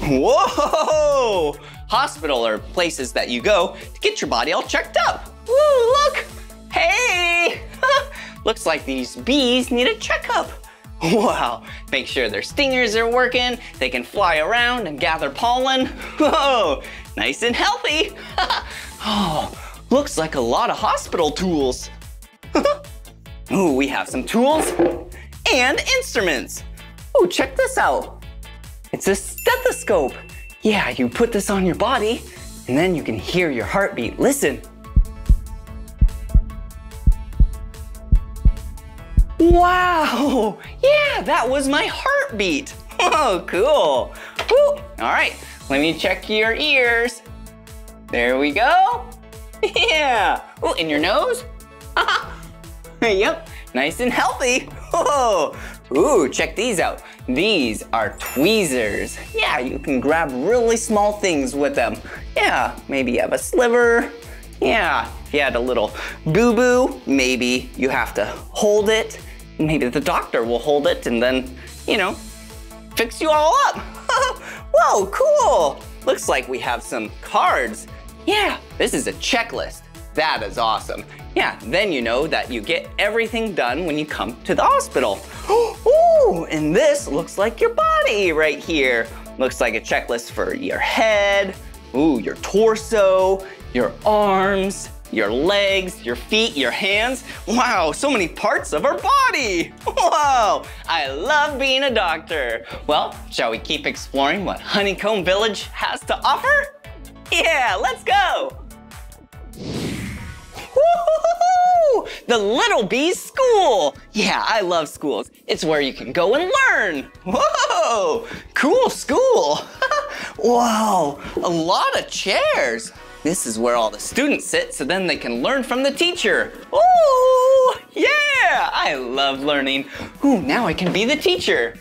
Whoa! Hospital are places that you go to get your body all checked up. Woo, look! Hey! Looks like these bees need a checkup. Wow, make sure their stingers are working, they can fly around and gather pollen. Whoa, nice and healthy. oh, looks like a lot of hospital tools. Ooh, we have some tools and instruments. Ooh, check this out. It's a stethoscope. Yeah, you put this on your body and then you can hear your heartbeat. Listen. Wow, yeah, that was my heartbeat. Oh, cool. Woo. All right, let me check your ears. There we go. Yeah. Oh, in your nose? yep, nice and healthy. Oh, ooh, check these out. These are tweezers. Yeah, you can grab really small things with them. Yeah, maybe you have a sliver. Yeah, if you had a little boo-boo, maybe you have to hold it. Maybe the doctor will hold it and then, you know, fix you all up. Whoa, cool. Looks like we have some cards. Yeah, this is a checklist. That is awesome. Yeah, then you know that you get everything done when you come to the hospital. Ooh, and this looks like your body right here. Looks like a checklist for your head, ooh, your torso, your arms, your legs, your feet, your hands. Wow, so many parts of our body. Wow, I love being a doctor. Well, shall we keep exploring what Honeycomb Village has to offer? Yeah, let's go. The Little Bees School. Yeah, I love schools. It's where you can go and learn. Whoa, cool school. Wow, a lot of chairs. This is where all the students sit so then they can learn from the teacher. Ooh, yeah, I love learning. Ooh, now I can be the teacher.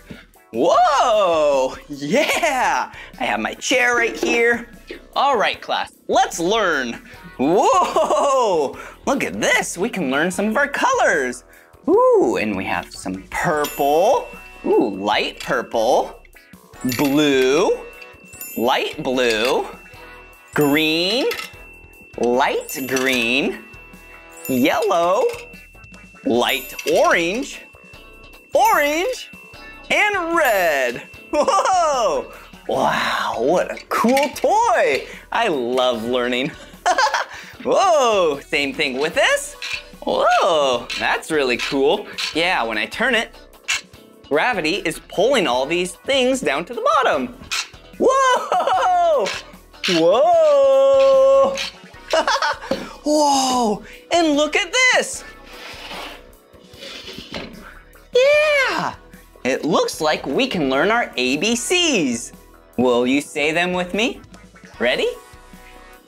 Whoa, yeah, I have my chair right here. All right, class, let's learn. Whoa, look at this. We can learn some of our colors. Ooh, and we have some purple. Ooh, light purple. Blue, light blue green, light green, yellow, light orange, orange, and red. Whoa! Wow, what a cool toy. I love learning. Whoa, same thing with this. Whoa, that's really cool. Yeah, when I turn it, gravity is pulling all these things down to the bottom. Whoa! Whoa! Whoa! And look at this! Yeah! It looks like we can learn our ABCs. Will you say them with me? Ready?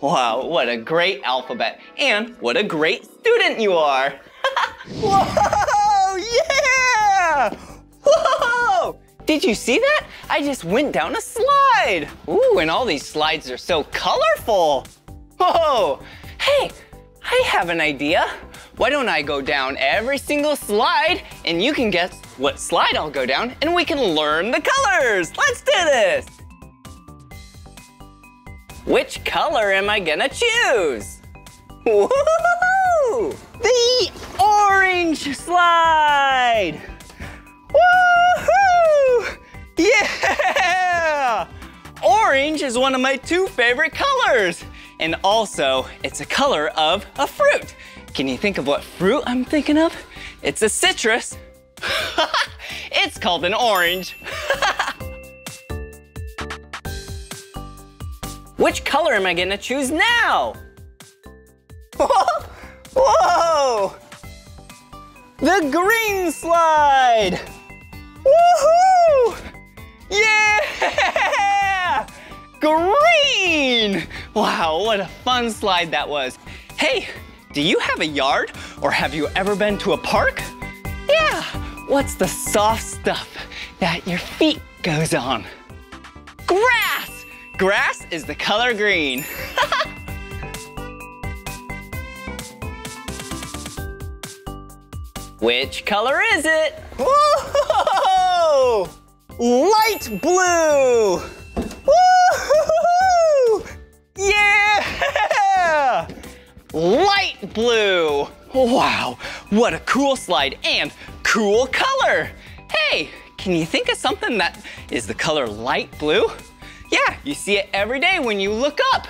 Wow, what a great alphabet and what a great student you are. Whoa! Yeah! Whoa! Did you see that? I just went down a slide. Ooh, and all these slides are so colorful. Whoa! Hey, I have an idea. Why don't I go down every single slide and you can guess what slide I'll go down and we can learn the colors. Let's do this. Which color am I gonna choose? Woohoo! The orange slide! Woohoo! Yeah! Orange is one of my two favorite colors. And also, it's a color of a fruit. Can you think of what fruit I'm thinking of? It's a citrus. it's called an orange. Which color am I gonna choose now? Whoa! The green slide! Woohoo! Yeah! Green! Wow, what a fun slide that was. Hey, do you have a yard or have you ever been to a park? Yeah, what's the soft stuff that your feet goes on? Grass! Grass is the color green. Which color is it? Light blue! Woo! Yeah! Light blue! Wow, what a cool slide and cool color! Hey, can you think of something that is the color light blue? Yeah, you see it every day when you look up.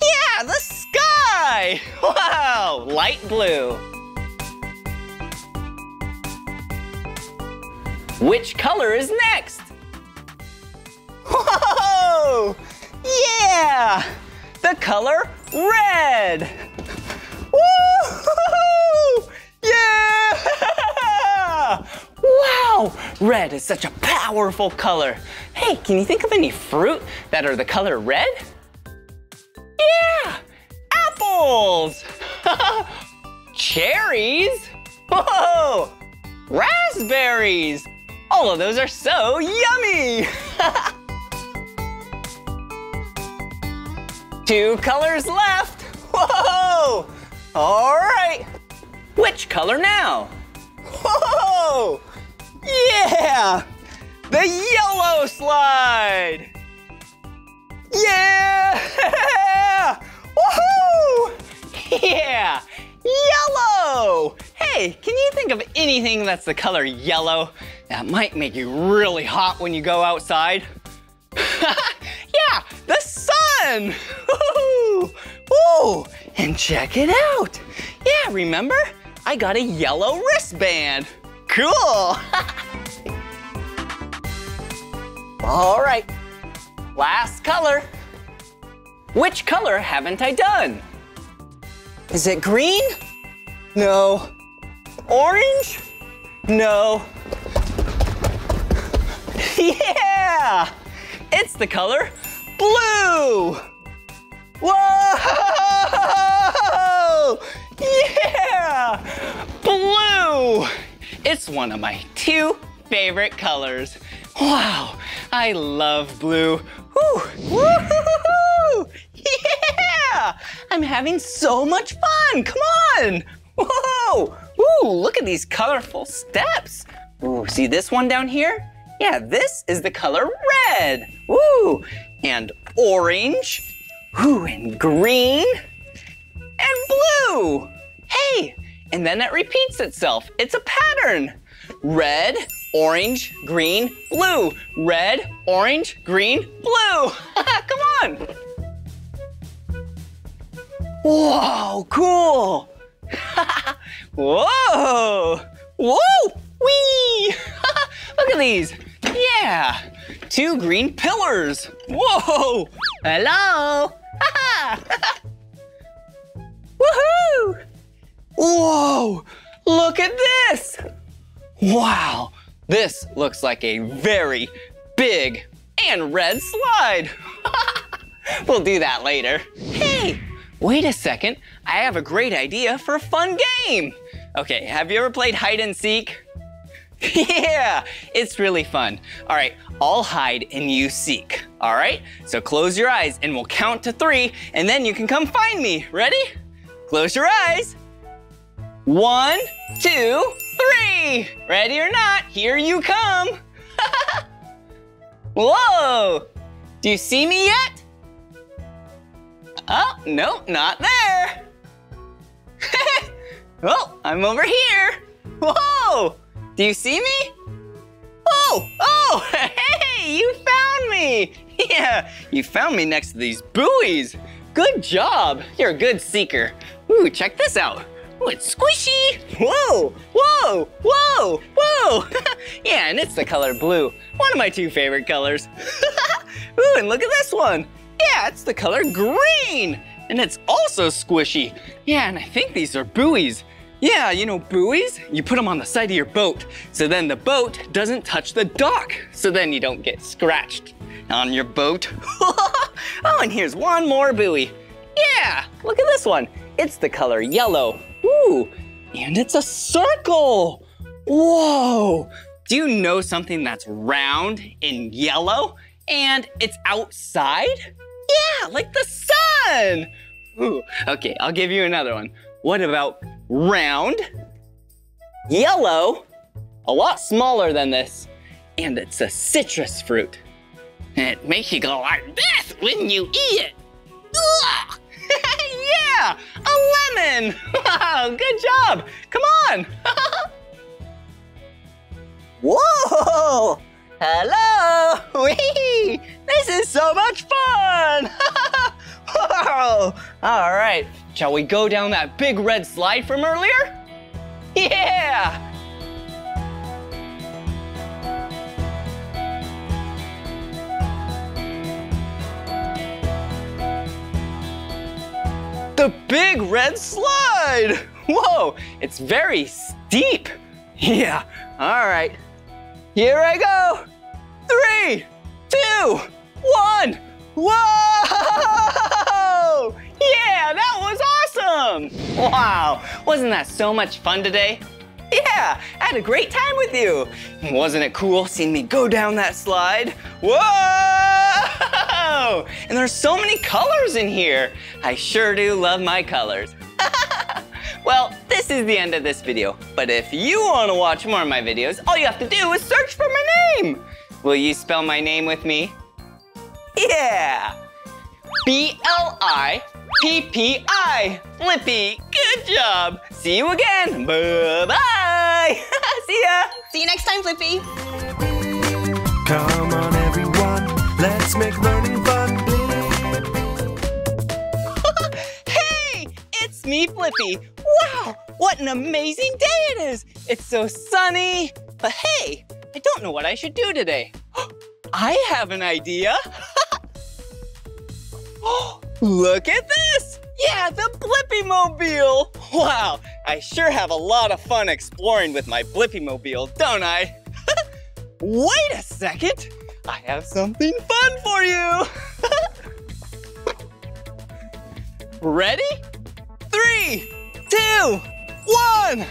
Yeah, the sky! Wow, light blue. Which color is next? Whoa! Yeah! The color red! Woo! Yeah! Wow! Red is such a powerful color. Hey, can you think of any fruit that are the color red? Yeah! Apples! Cherries! Whoa! Raspberries! All of those are so yummy! Two colors left. Whoa! All right. Which color now? Whoa! Yeah! The yellow slide! Yeah! Woohoo! Yeah! Yellow! Hey, can you think of anything that's the color yellow that might make you really hot when you go outside? yeah, the sun! Woo! Woo! And check it out! Yeah, remember? I got a yellow wristband. Cool! All right, last color. Which color haven't I done? Is it green? No. Orange? No. Yeah! It's the color blue! Whoa! Yeah! Blue! It's one of my two favorite colors. Wow, I love blue. Woo! Woo! Yeah! I'm having so much fun. Come on! Whoa! Ooh, look at these colorful steps. Ooh, see this one down here? Yeah, this is the color red. Ooh, and orange. Ooh, and green. And blue. Hey, and then it repeats itself. It's a pattern. Red, orange, green, blue. Red, orange, green, blue. Come on. Whoa, cool. Whoa! Whoa! Wee! Look at these. Yeah, two green pillars. Whoa! Hello! Woohoo! Whoa! Look at this! Wow, this looks like a very big and red slide. we'll do that later. Hey, wait a second. I have a great idea for a fun game. Okay, have you ever played hide and seek? yeah, it's really fun. All right, I'll hide and you seek. All right, so close your eyes and we'll count to three and then you can come find me. Ready? Close your eyes. One, two, three. Ready or not, here you come. Whoa, do you see me yet? Oh, no, not there. oh, I'm over here. Whoa, do you see me? Oh, oh, hey, you found me. Yeah, you found me next to these buoys. good job. You're a good seeker. Ooh, check this out. Ooh, it's squishy. Whoa, whoa, whoa, whoa. yeah, and it's the color blue. One of my two favorite colors. Ooh, and look at this one. Yeah, it's the color green. And it's also squishy. Yeah, and I think these are buoys. Yeah, you know buoys? You put them on the side of your boat. So then the boat doesn't touch the dock. So then you don't get scratched on your boat. oh, and here's one more buoy. Yeah, look at this one. It's the color yellow. Ooh, and it's a circle. Whoa. Do you know something that's round and yellow and it's outside? Yeah, like the sun. Ooh, okay, I'll give you another one. What about round, yellow, a lot smaller than this, and it's a citrus fruit. It makes you go like this when you eat it. Ugh. yeah, a lemon. Wow, good job. Come on. Whoa! Hello! This is so much fun! Whoa! All right, shall we go down that big red slide from earlier? Yeah! The big red slide! Whoa, it's very steep. Yeah, all right. Here I go. Three, two, one. Whoa! Yeah, that was awesome! Wow, wasn't that so much fun today? Yeah, I had a great time with you. Wasn't it cool seeing me go down that slide? Whoa! And there's so many colors in here. I sure do love my colors. well, this is the end of this video. But if you want to watch more of my videos, all you have to do is search for my name. Will you spell my name with me? Yeah! B-L-I-P-P-I. Blippi, good job. See you again. Bye-bye. See ya. See you next time, Blippi. Come on, everyone, let's make me, Blippi. Wow, what an amazing day it is. It's so sunny. But hey, I don't know what I should do today. I have an idea. Look at this! Yeah, the Blippi Mobile! Wow, I sure have a lot of fun exploring with my Blippi Mobile, don't I? Wait a second! I have something fun for you! Ready? Three, two, one!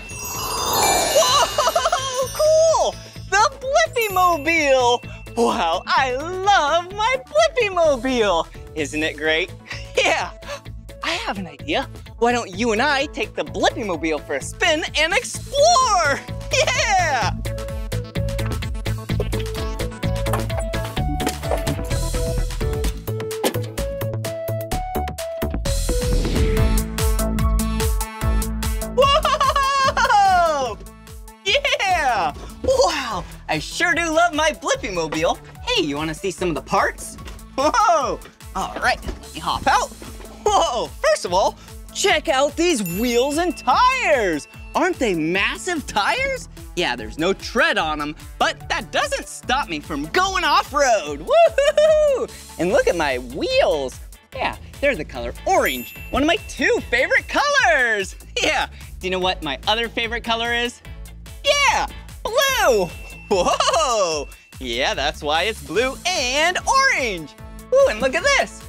Whoa, cool! The Blippi Mobile! Wow, I love my Blippi Mobile! Isn't it great? Yeah! I have an idea. Why don't you and I take the Blippi Mobile for a spin and explore? Yeah! Yeah! Wow! I sure do love my Blippi Mobile. Hey, you want to see some of the parts? Whoa! All right, let me hop out. Whoa! First of all, check out these wheels and tires. Aren't they massive tires? Yeah, there's no tread on them, but that doesn't stop me from going off-road. Woohoo! And look at my wheels. Yeah, they're the color orange, one of my two favorite colors. Yeah, do you know what my other favorite color is? Whoa! Yeah, that's why it's blue and orange. Ooh, and look at this.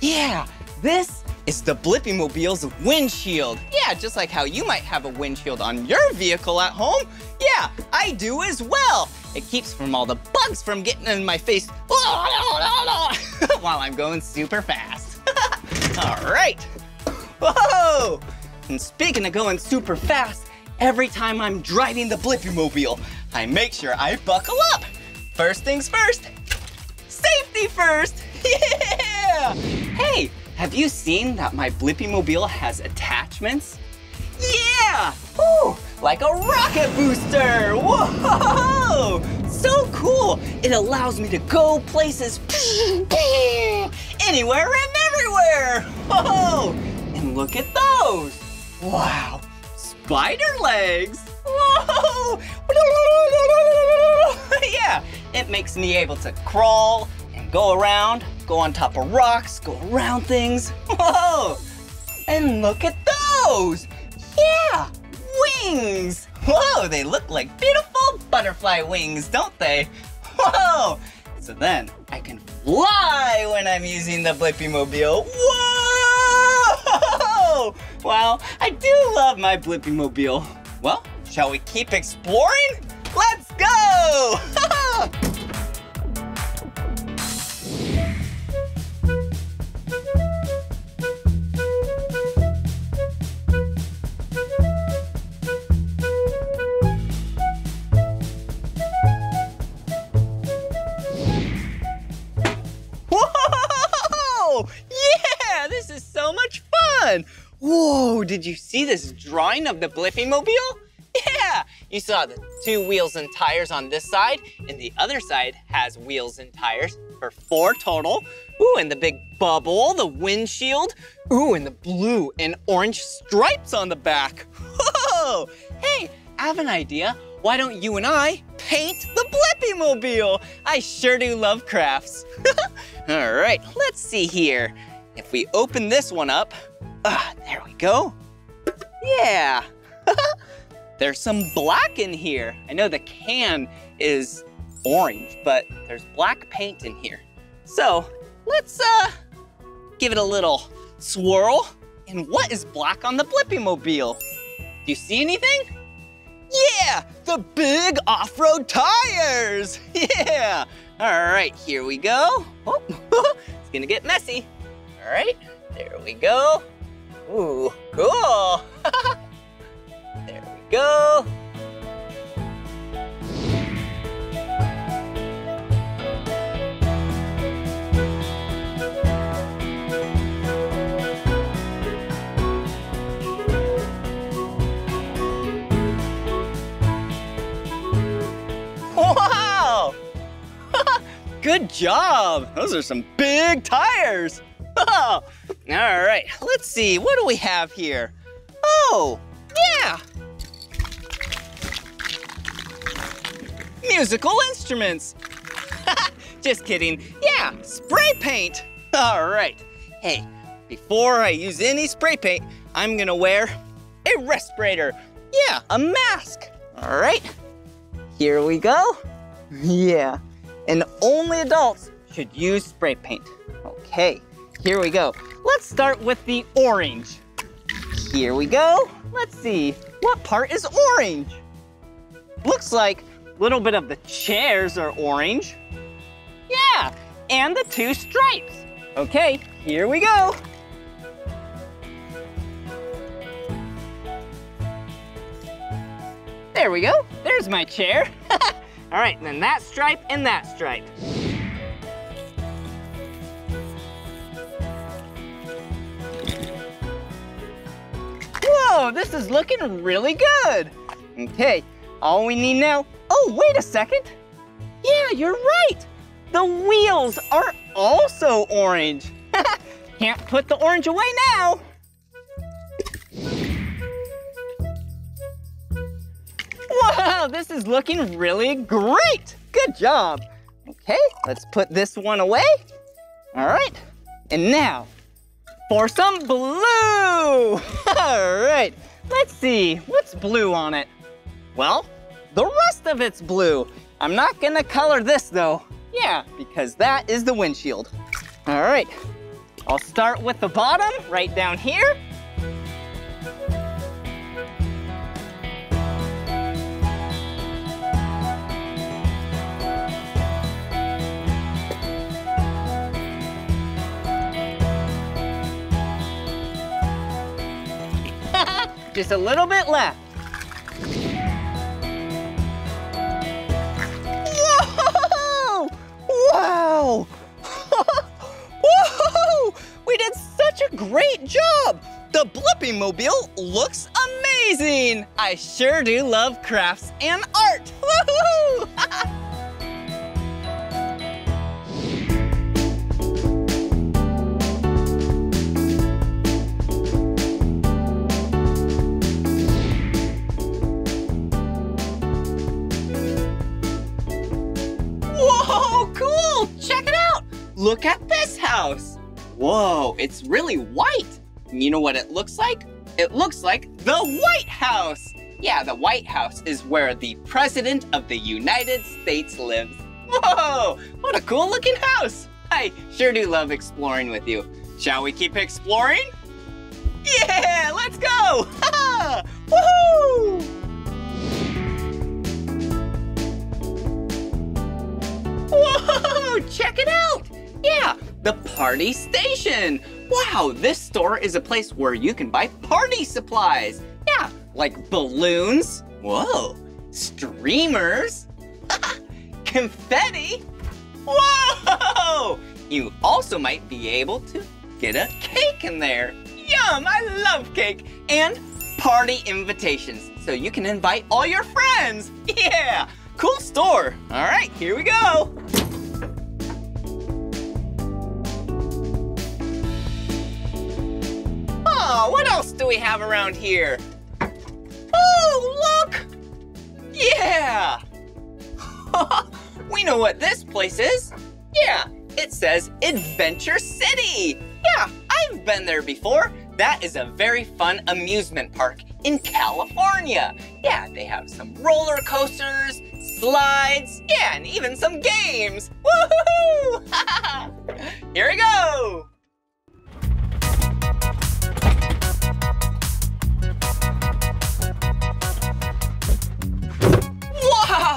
Yeah, this is the Blippi Mobile's windshield. Yeah, just like how you might have a windshield on your vehicle at home. Yeah, I do as well. It keeps from all the bugs from getting in my face while I'm going super fast. all right. Whoa! And speaking of going super fast, every time I'm driving the Blippi Mobile, I make sure I buckle up. First things first, safety first. Yeah! Hey, have you seen that my Blippi Mobile has attachments? Yeah! Ooh, like a rocket booster! Whoa! So cool! It allows me to go places anywhere and everywhere! Whoa! And look at those! Wow! Spider legs! Whoa! yeah, it makes me able to crawl and go around, go on top of rocks, go around things. Whoa! And look at those! Yeah! Wings! Whoa, they look like beautiful butterfly wings, don't they? Whoa! So then I can fly when I'm using the Blippi Mobile. Whoa! Oh, wow, I do love my Blippi Mobile. Well, shall we keep exploring? Let's go! Whoa! Yeah, this is so much fun! Whoa, did you see this drawing of the Blippi Mobile? Yeah, you saw the two wheels and tires on this side, and the other side has wheels and tires for four total. Ooh, and the big bubble, the windshield. Ooh, and the blue and orange stripes on the back. Whoa! Hey, I have an idea. Why don't you and I paint the Blippi Mobile? I sure do love crafts. All right, let's see here. If we open this one up, ah, there we go. Yeah. there's some black in here. I know the can is orange, but there's black paint in here. So let's uh, give it a little swirl. And what is black on the Blippi Mobile? Do you see anything? Yeah, the big off-road tires. Yeah. All right, here we go. Oh, it's gonna get messy. All right, there we go. Ooh, cool. there we go. Wow! Good job. Those are some big tires. All right, let's see. What do we have here? Oh, yeah. Musical instruments. Just kidding. Yeah, spray paint. All right. Hey, before I use any spray paint, I'm gonna wear a respirator. Yeah, a mask. All right. Here we go. Yeah, and only adults should use spray paint. Okay, here we go. Let's start with the orange. Here we go. Let's see, what part is orange? Looks like a little bit of the chairs are orange. Yeah, and the two stripes. Okay, here we go. There we go. There's my chair. All right, then that stripe and that stripe. Whoa, this is looking really good. Okay, all we need now, oh, wait a second. Yeah, you're right. The wheels are also orange. Can't put the orange away now. Wow, this is looking really great. Good job. Okay, let's put this one away. All right, and now for some blue. All right, let's see, what's blue on it? Well, the rest of it's blue. I'm not gonna color this though. Yeah, because that is the windshield. All right, I'll start with the bottom right down here. Just a little bit left. Whoa! Wow! Whoa! We did such a great job! The Blippi Mobile looks amazing! I sure do love crafts and art! Woohoo! look at this house. Whoa, it's really white. You know what it looks like? It looks like the White House. Yeah, the White House is where the President of the United States lives. Whoa, what a cool looking house. I sure do love exploring with you. Shall we keep exploring? Yeah, let's go! Woohoo! Whoa, check it out! Yeah, the party station. Wow, this store is a place where you can buy party supplies. Yeah, like balloons. Whoa, streamers. Confetti. Whoa! You also might be able to get a cake in there. Yum, I love cake. And party invitations, so you can invite all your friends. Yeah, cool store. All right, here we go. Oh, what else do we have around here? Oh, look! Yeah! we know what this place is. Yeah, it says Adventure City. Yeah, I've been there before. That is a very fun amusement park in California. Yeah, they have some roller coasters, slides, yeah, and even some games. Woohoo! Here we go!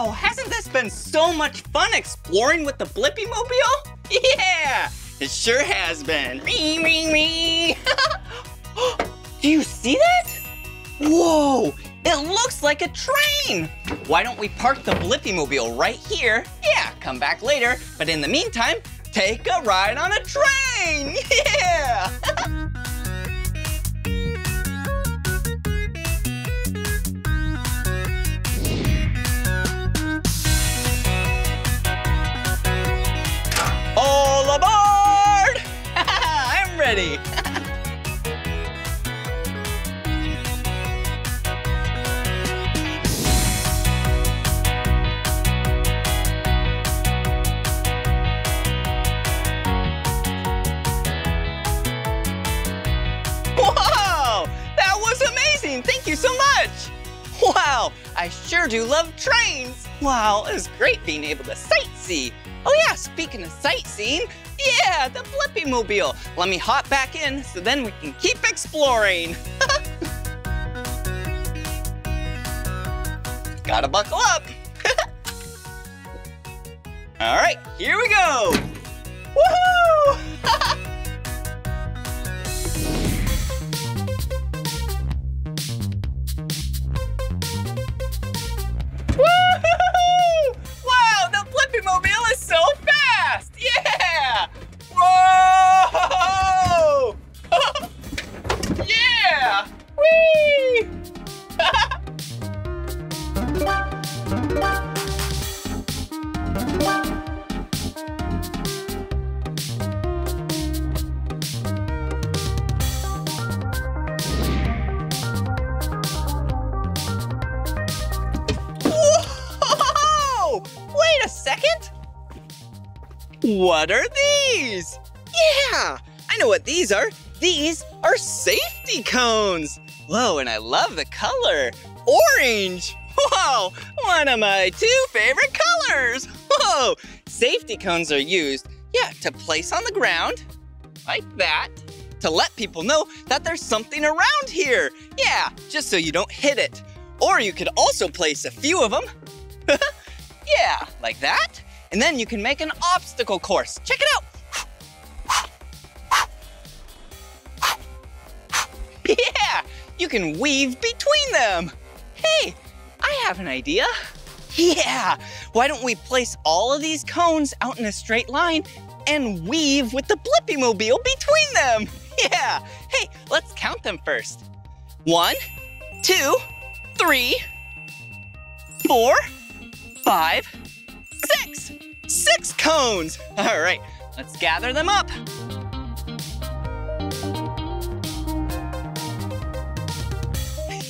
Wow, hasn't this been so much fun exploring with the Blippi Mobile? Yeah, it sure has been. Me, me, me. Do you see that? Whoa, it looks like a train. Why don't we park the Blippi Mobile right here? Yeah, come back later, but in the meantime, take a ride on a train. Yeah. I'm ready. Wow! That was amazing! Thank you so much! Wow, I sure do love trains! Wow, it was great being able to sightsee. Oh yeah, speaking of sightseeing, yeah, the Blippi Mobile. Let me hop back in so then we can keep exploring. Gotta buckle up. All right, here we go. Woohoo! Woo-hoo-hoo! Wow, the Blippi Mobile is so fast! Yeah! Whoa! yeah! Whee! Whoa! What are these? Yeah, I know what these are. These are safety cones. Whoa, and I love the color. Orange. Whoa, one of my two favorite colors. Whoa, safety cones are used, yeah, to place on the ground, like that, to let people know that there's something around here. Yeah, just so you don't hit it. Or you could also place a few of them. yeah, like that. And then you can make an obstacle course. Check it out. Yeah, you can weave between them. Hey, I have an idea. Yeah, why don't we place all of these cones out in a straight line and weave with the Blippi Mobile between them? Yeah, hey, let's count them first. One, two, three, four, five, six. Six cones. All right, let's gather them up.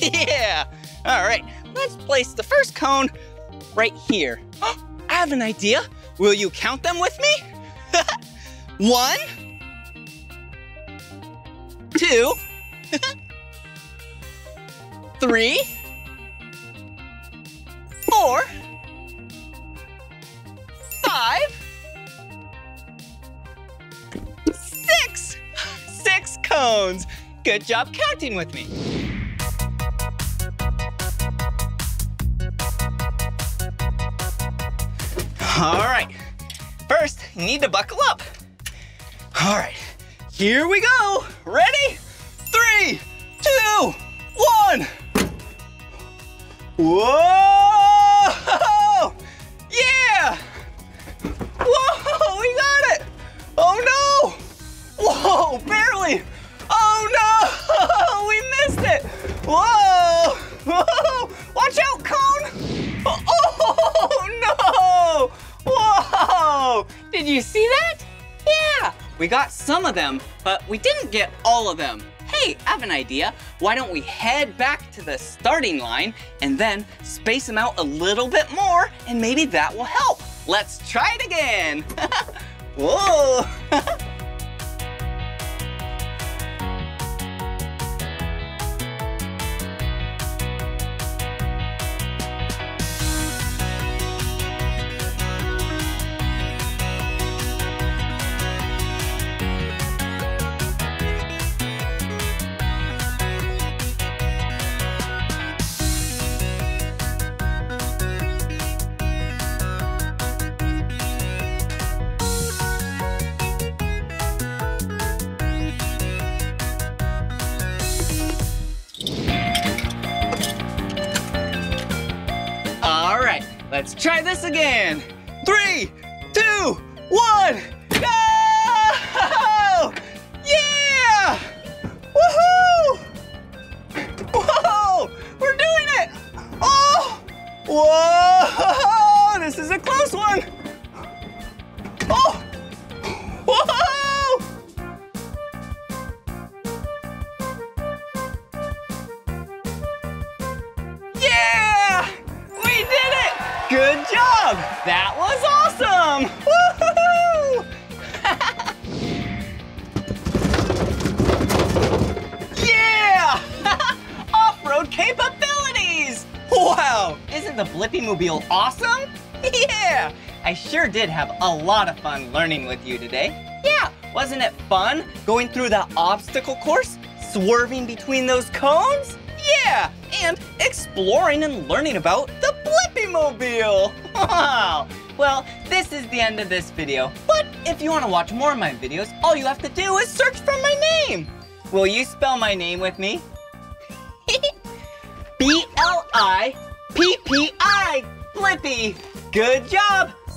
yeah. All right, let's place the first cone right here. Oh, I have an idea. Will you count them with me? One, two, three, four, five, six. Six cones. Good job counting with me. All right. First, you need to buckle up. All right, here we go. Ready? Three, two, one. Whoa! Yeah! Whoa, we got it! Oh no! Whoa, barely! Oh no! We missed it! Whoa! Whoa! Watch out, cone! Oh no! Whoa! Did you see that? Yeah! We got some of them, but we didn't get all of them. Hey, I have an idea. Why don't we head back to the starting line and then space them out a little bit more and maybe that will help. Let's try it again. Whoa! did have a lot of fun learning with you today. Yeah! Wasn't it fun going through that obstacle course? Swerving between those cones? Yeah! And exploring and learning about the Blippi Mobile! Wow! Well, this is the end of this video, but if you want to watch more of my videos, all you have to do is search for my name. Will you spell my name with me? B-L-I-P-P-I, Blippi. Good job.